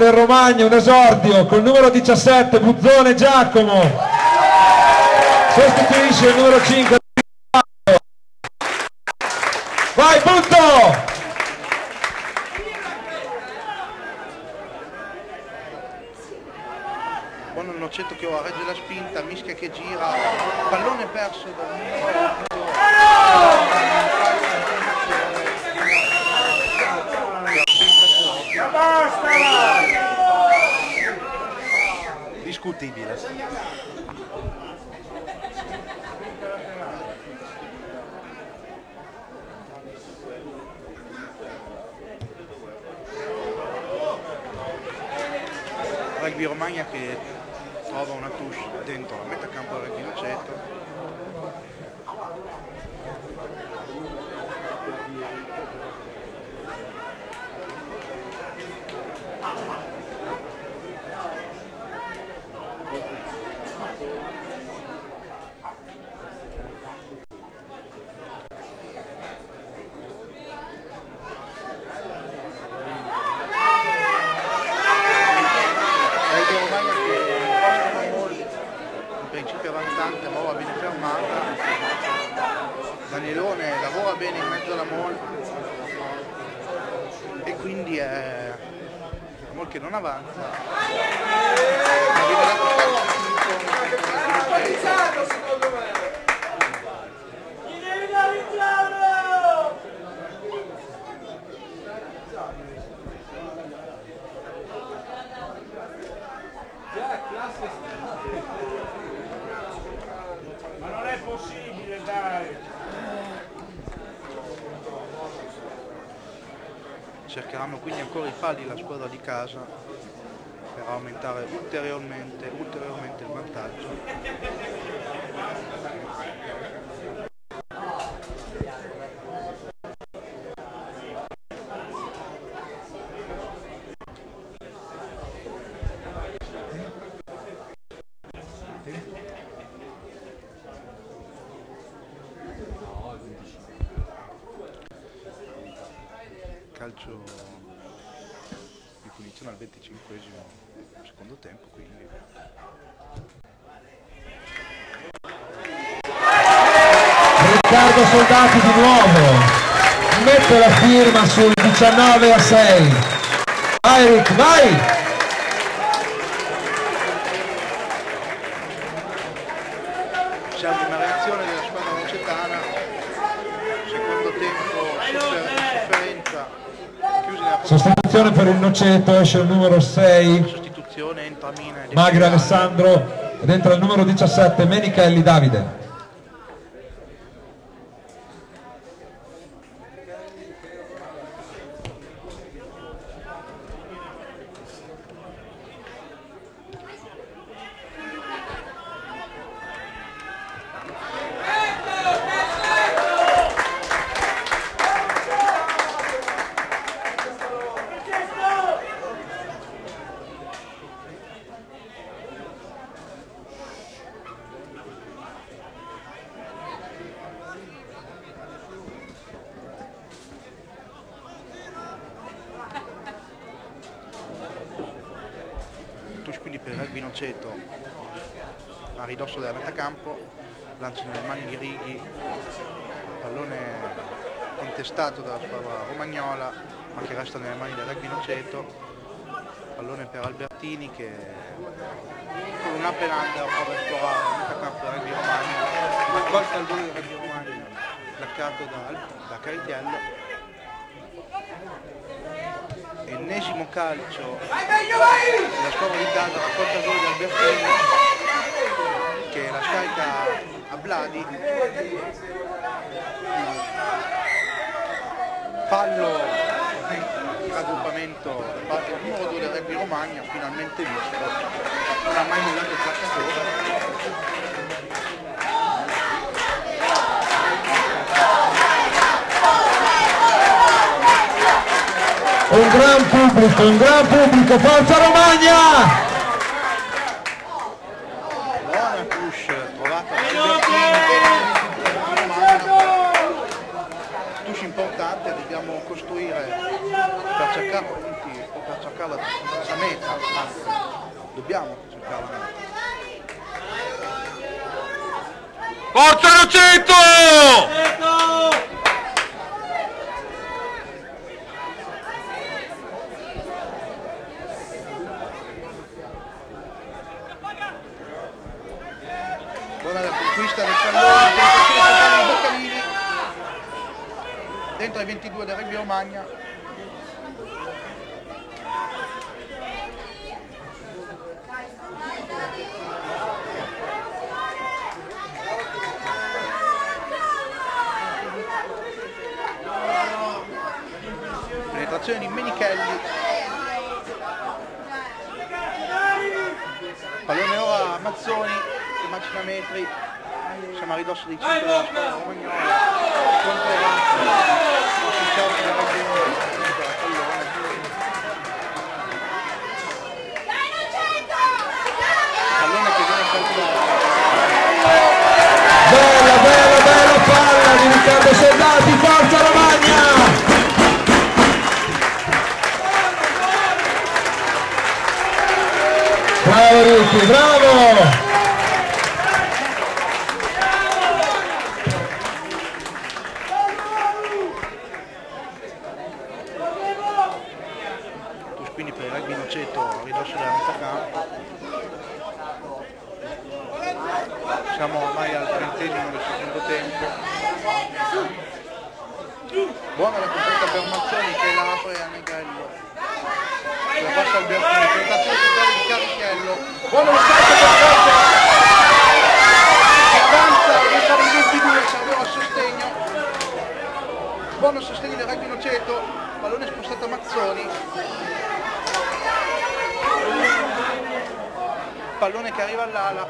del Romagna, un esordio col numero 17 Buzzone Giacomo, sostituisce il numero 5. che non avanza. cercheranno quindi ancora i pali la squadra di casa per aumentare ulteriormente, ulteriormente il vantaggio. firma sul 19 a 6 vai Rick vai. Siamo una reazione della squadra nocetana secondo tempo sofferenza. Sostituzione per il noceto esce il numero 6 magri Alessandro ed entra il numero 17 Menichelli Davide. miglioramento da parte del modo del rugby Romagna finalmente visto non ha mai mollato il calciatore un gran pubblico, un gran pubblico, forza Romagna! Forza Roccetto! Buona la conquista del pallone. Dentro ai 22 del Reggio Romagna. Di Menichelli. Pallone ora a Mazzoni, che macina metri. Siamo a ridosso dei 5 della squadra romagnola. Contro. Pallone che viene calciato. Bella, bella, bella palla di Riccardo Soldati, forza Bravo Ricky, bravo! Push quindi per il rugby Noceto a ridosso della metà campo. Siamo ormai al trentesimo del secondo tempo. Buona la completa per Mazzoni che la apre a Negrello. La passa al Bertini, tentazione totale di Carichello. Buono lo salto per Roger. Che avanza, diventare il 22, serve ora sostegno. Buono sostegno del rugby Noceto, pallone spostato a Mazzoni. Pallone che arriva all'ala.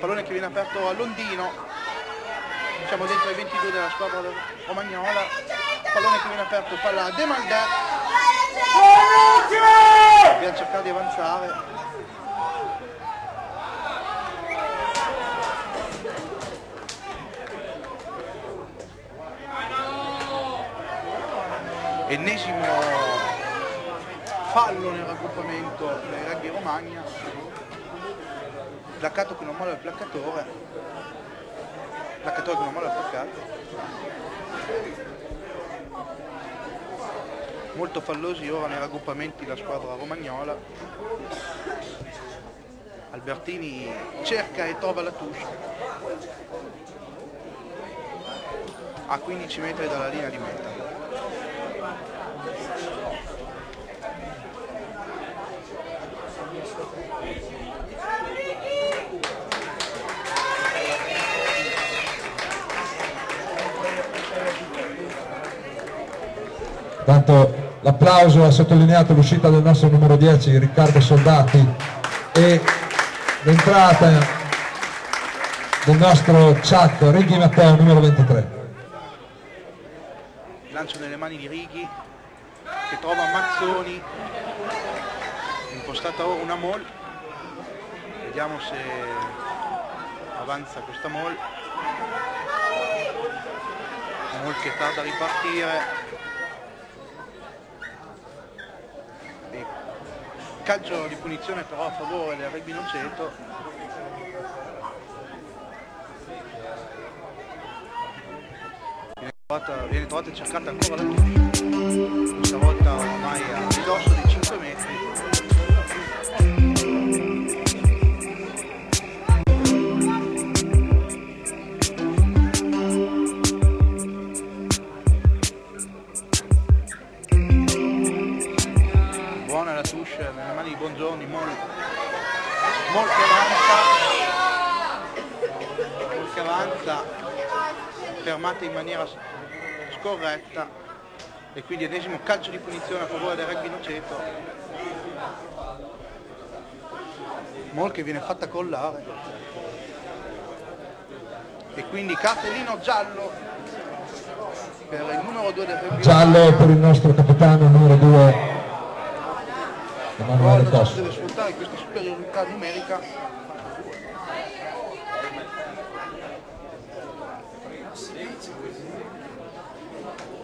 Pallone che viene aperto a Londino. Siamo dentro ai 22 della squadra romagnola. Pallone che viene aperto, palla a De Maldà. Dobbiamo cercare di avanzare. Ennesimo fallo nel raggruppamento dei rugby Romagna. Placcato che non molla il placcatore. Placcatore che non molla il placcato molto fallosi ora nei raggruppamenti la squadra romagnola. Albertini cerca e trova la touche a 15 metri dalla linea di meta Tanto l'applauso ha sottolineato l'uscita del nostro numero 10 Riccardo Soldati e l'entrata del nostro chat Righi Matteo numero 23. lancio nelle mani di Righi che trova Mazzoni impostata ora una mall vediamo se avanza questa mall mall che tarda a ripartire calcio di punizione però a favore del rugby Noceto Viene trovata, e cercata ancora la touche, questa volta ormai a ridosso mani di Bongiorni, Mol, Mol che avanza, Mol che avanza, fermata in maniera scorretta e quindi ennesimo calcio di punizione a favore del rugby Noceto. Mol che viene fatta collare. e quindi cartellino giallo per il numero 2 del rugby Giallo per il nostro capitano numero 2 Emanuele Costa. deve sfruttare questa superiorità numerica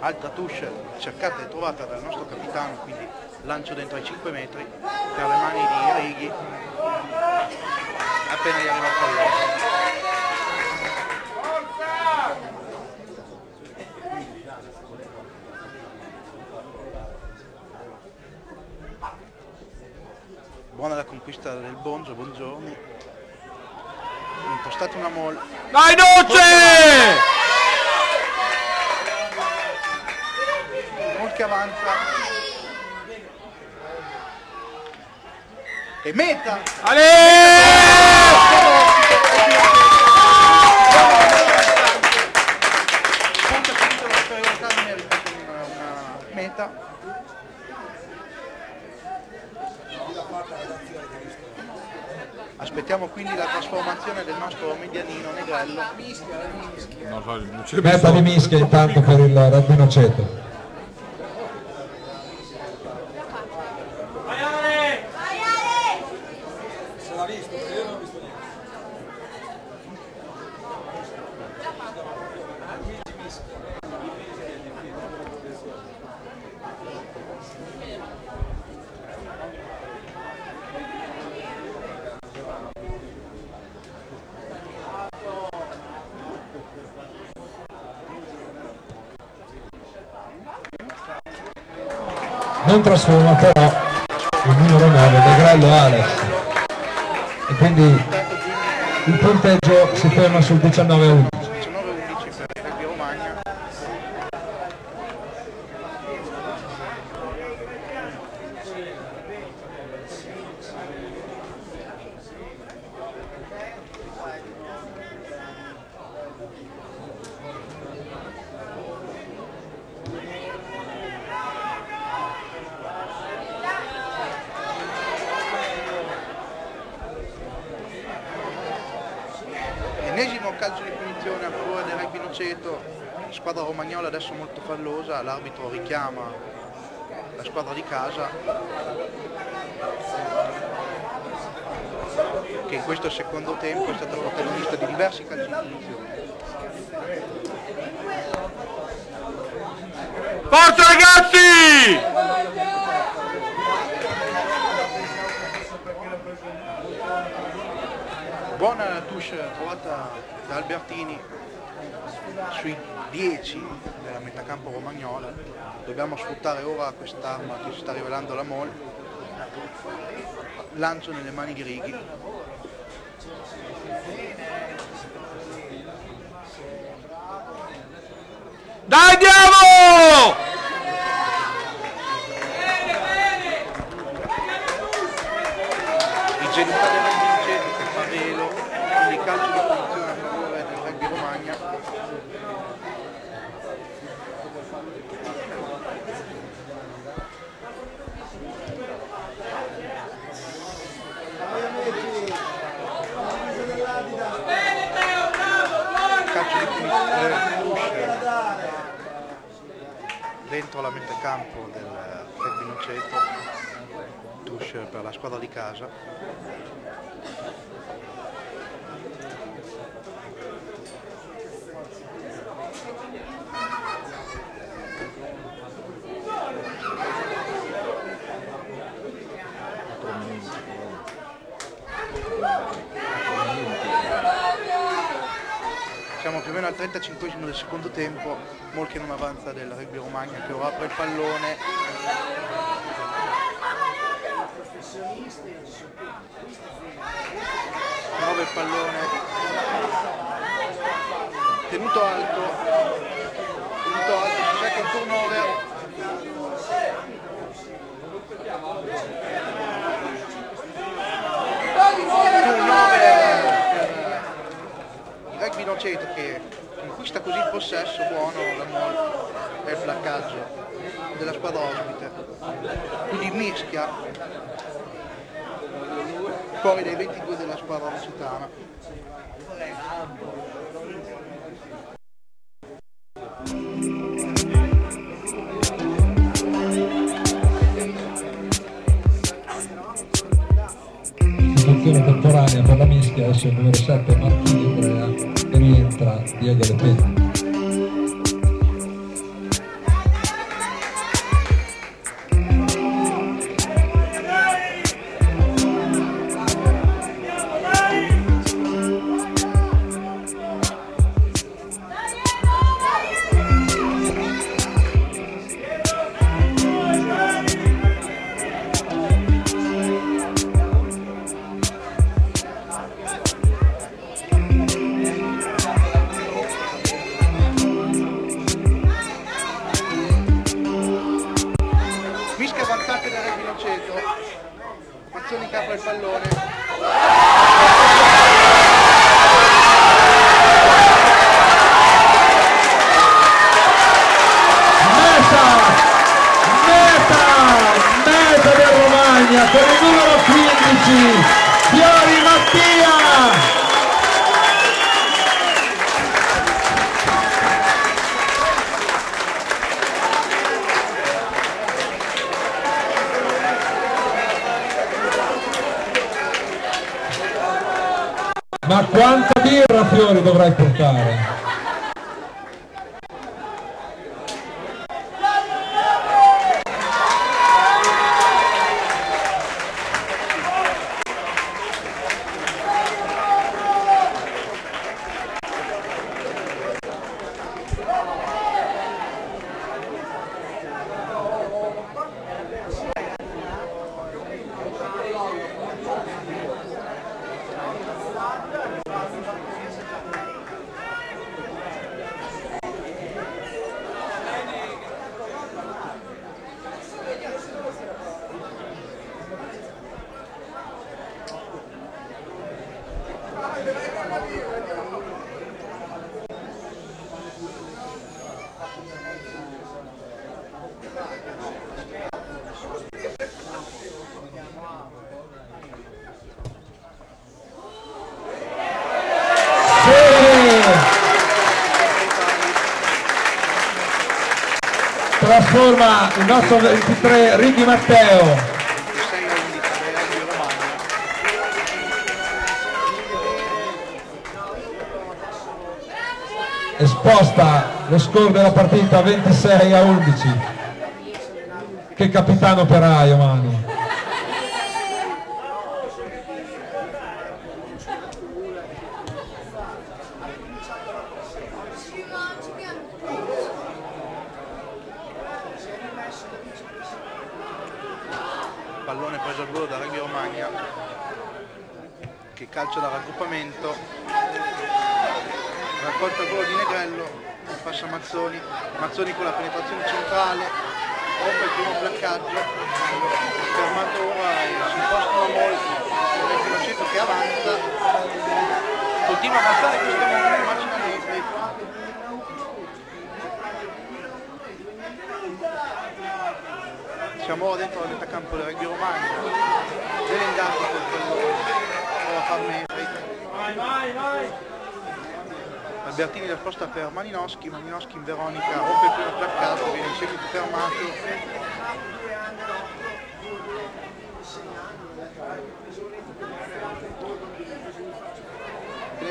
altra touche cercata e trovata dal nostro capitano quindi lancio dentro ai 5 metri per le mani di Righi appena gli arriva il pallone buona la conquista del Bonzo, buongiorno impostata una mall Dai Noce! Mol che avanza. E meta Ale! punta subito la superiorità numerica con una, una meta aspettiamo quindi la trasformazione del nostro medianino Negrello Meta di mischia intanto per il rugby noceto. Non trasforma però il numero 9 Negrello Alex. E quindi il punteggio si ferma sul 19 a 11. 19-11 per il Rugby Romagna Ennesimo calcio di punizione a favore del rugby Noceto, squadra romagnola adesso molto fallosa, l'arbitro richiama squadra di casa che in questo secondo tempo è stata protagonista di diversi calci di punizione. Forza ragazzi! Buona touche trovata da Albertini sui 10 della metacampo romagnola. Dobbiamo sfruttare ora quest'arma che si sta rivelando la Mol. Lancio nelle mani di Righi. Dai andiamo! Rigidità del rugby Noceto che fa velo, quindi calcio di punizione a favore del rugby Romagna. calcio di punizione dentro la metacampo del Rugby Noceto touche per la squadra di casa Siamo più o meno al 35 del secondo tempo, Mol che non avanza del rugby Romagna che ora apre il pallone. Muove il pallone. Tenuto alto. Tenuto alto, si cerca un turnover. Il rugby noceto che conquista così il possesso buono la mole e il placcaggio della squadra ospite. Quindi mischia fuori dai 22 della squadra occitana. Situazione temporanea per la mischia adesso il numero 7 Martini Brea entra e agradece. Esatto, il nostro 23 Righi Matteo. Esposta lo score della partita 26 a 11 che capitano per Aio Manu.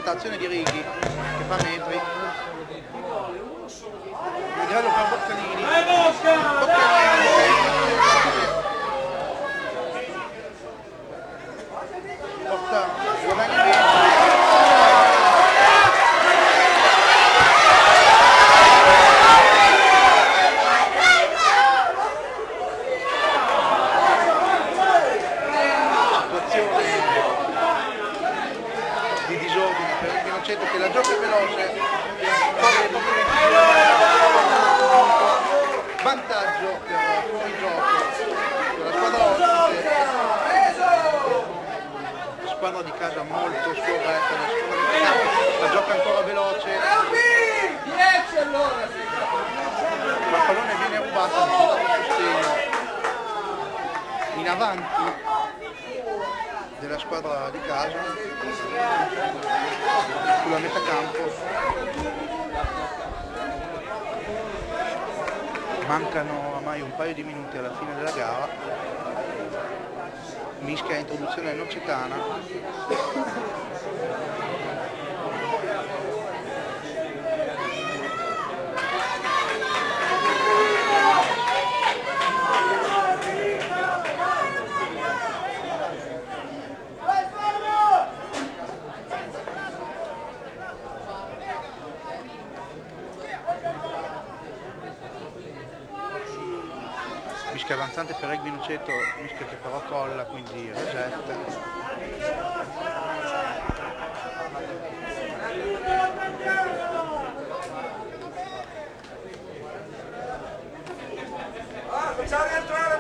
penetrazione di Righi che fa metri. Il livello per Boccanini. squadra di casa molto scorretta, una squadra che la gioca ancora veloce. Il pallone viene rubato in avanti della squadra di casa. Sulla metà campo. Mancano ormai un paio di minuti alla fine della gara introduzione nocetana mischia avanzante per Rugby Noceto, mischia che però colla, quindi reject. Ah, facciamo rientrare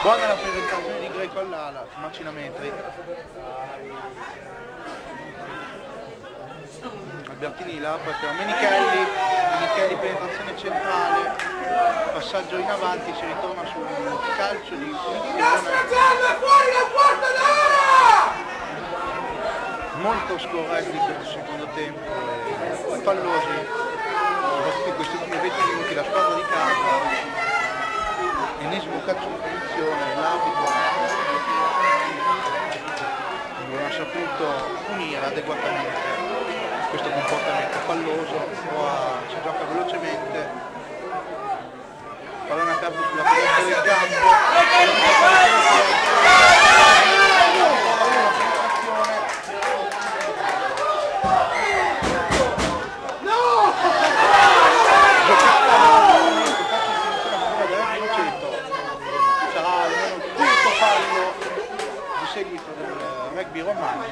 buona la presentazione di Greco all'ala macina metri Albertini la apre per Menichelli Menichelli penetrazione centrale. Passaggio in avanti si ritorna sul calcio di punizione. Molto scorretti questo secondo tempo e fallosi soprattutto in questi ultimi 20 minuti la squadra di casa ennesimo calcio di punizione l'arbitro non ha saputo punire adeguatamente questo comportamento falloso. Ora si gioca velocemente. Pallone aperto sulla coperta del campo pallone che penetrazione sarà almeno il quinto fallo di seguito del romano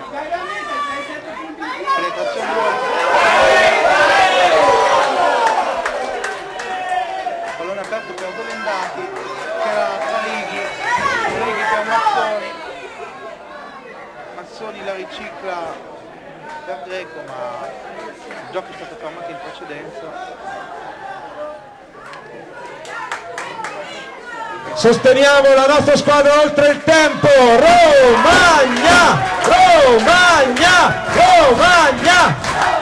penetrazione pallone aperto per Dolendati che era Tralighi Tralighi per Mazzoni Mazzoni la ricicla per Greco ma il gioco è stato fermato in precedenza Sosteniamo la nostra squadra oltre il tempo. Romagna! Romagna! Romagna!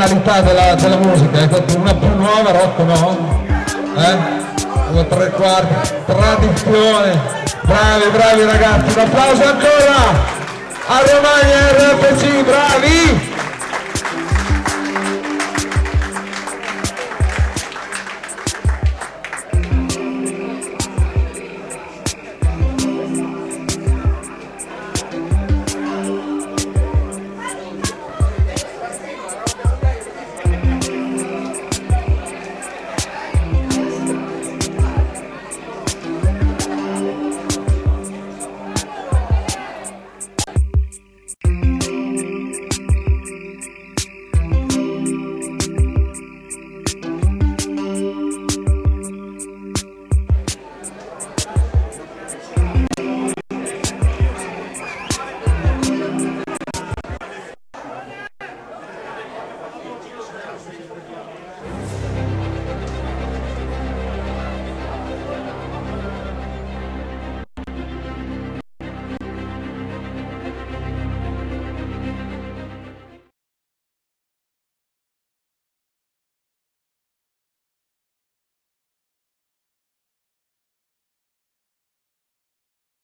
All'originalità della, della, musica, ecco, una più nuova, Rocco no? Eh? Una tre quarti, tradizione, bravi, bravi ragazzi, un applauso ancora a Romagna RPC, bravi!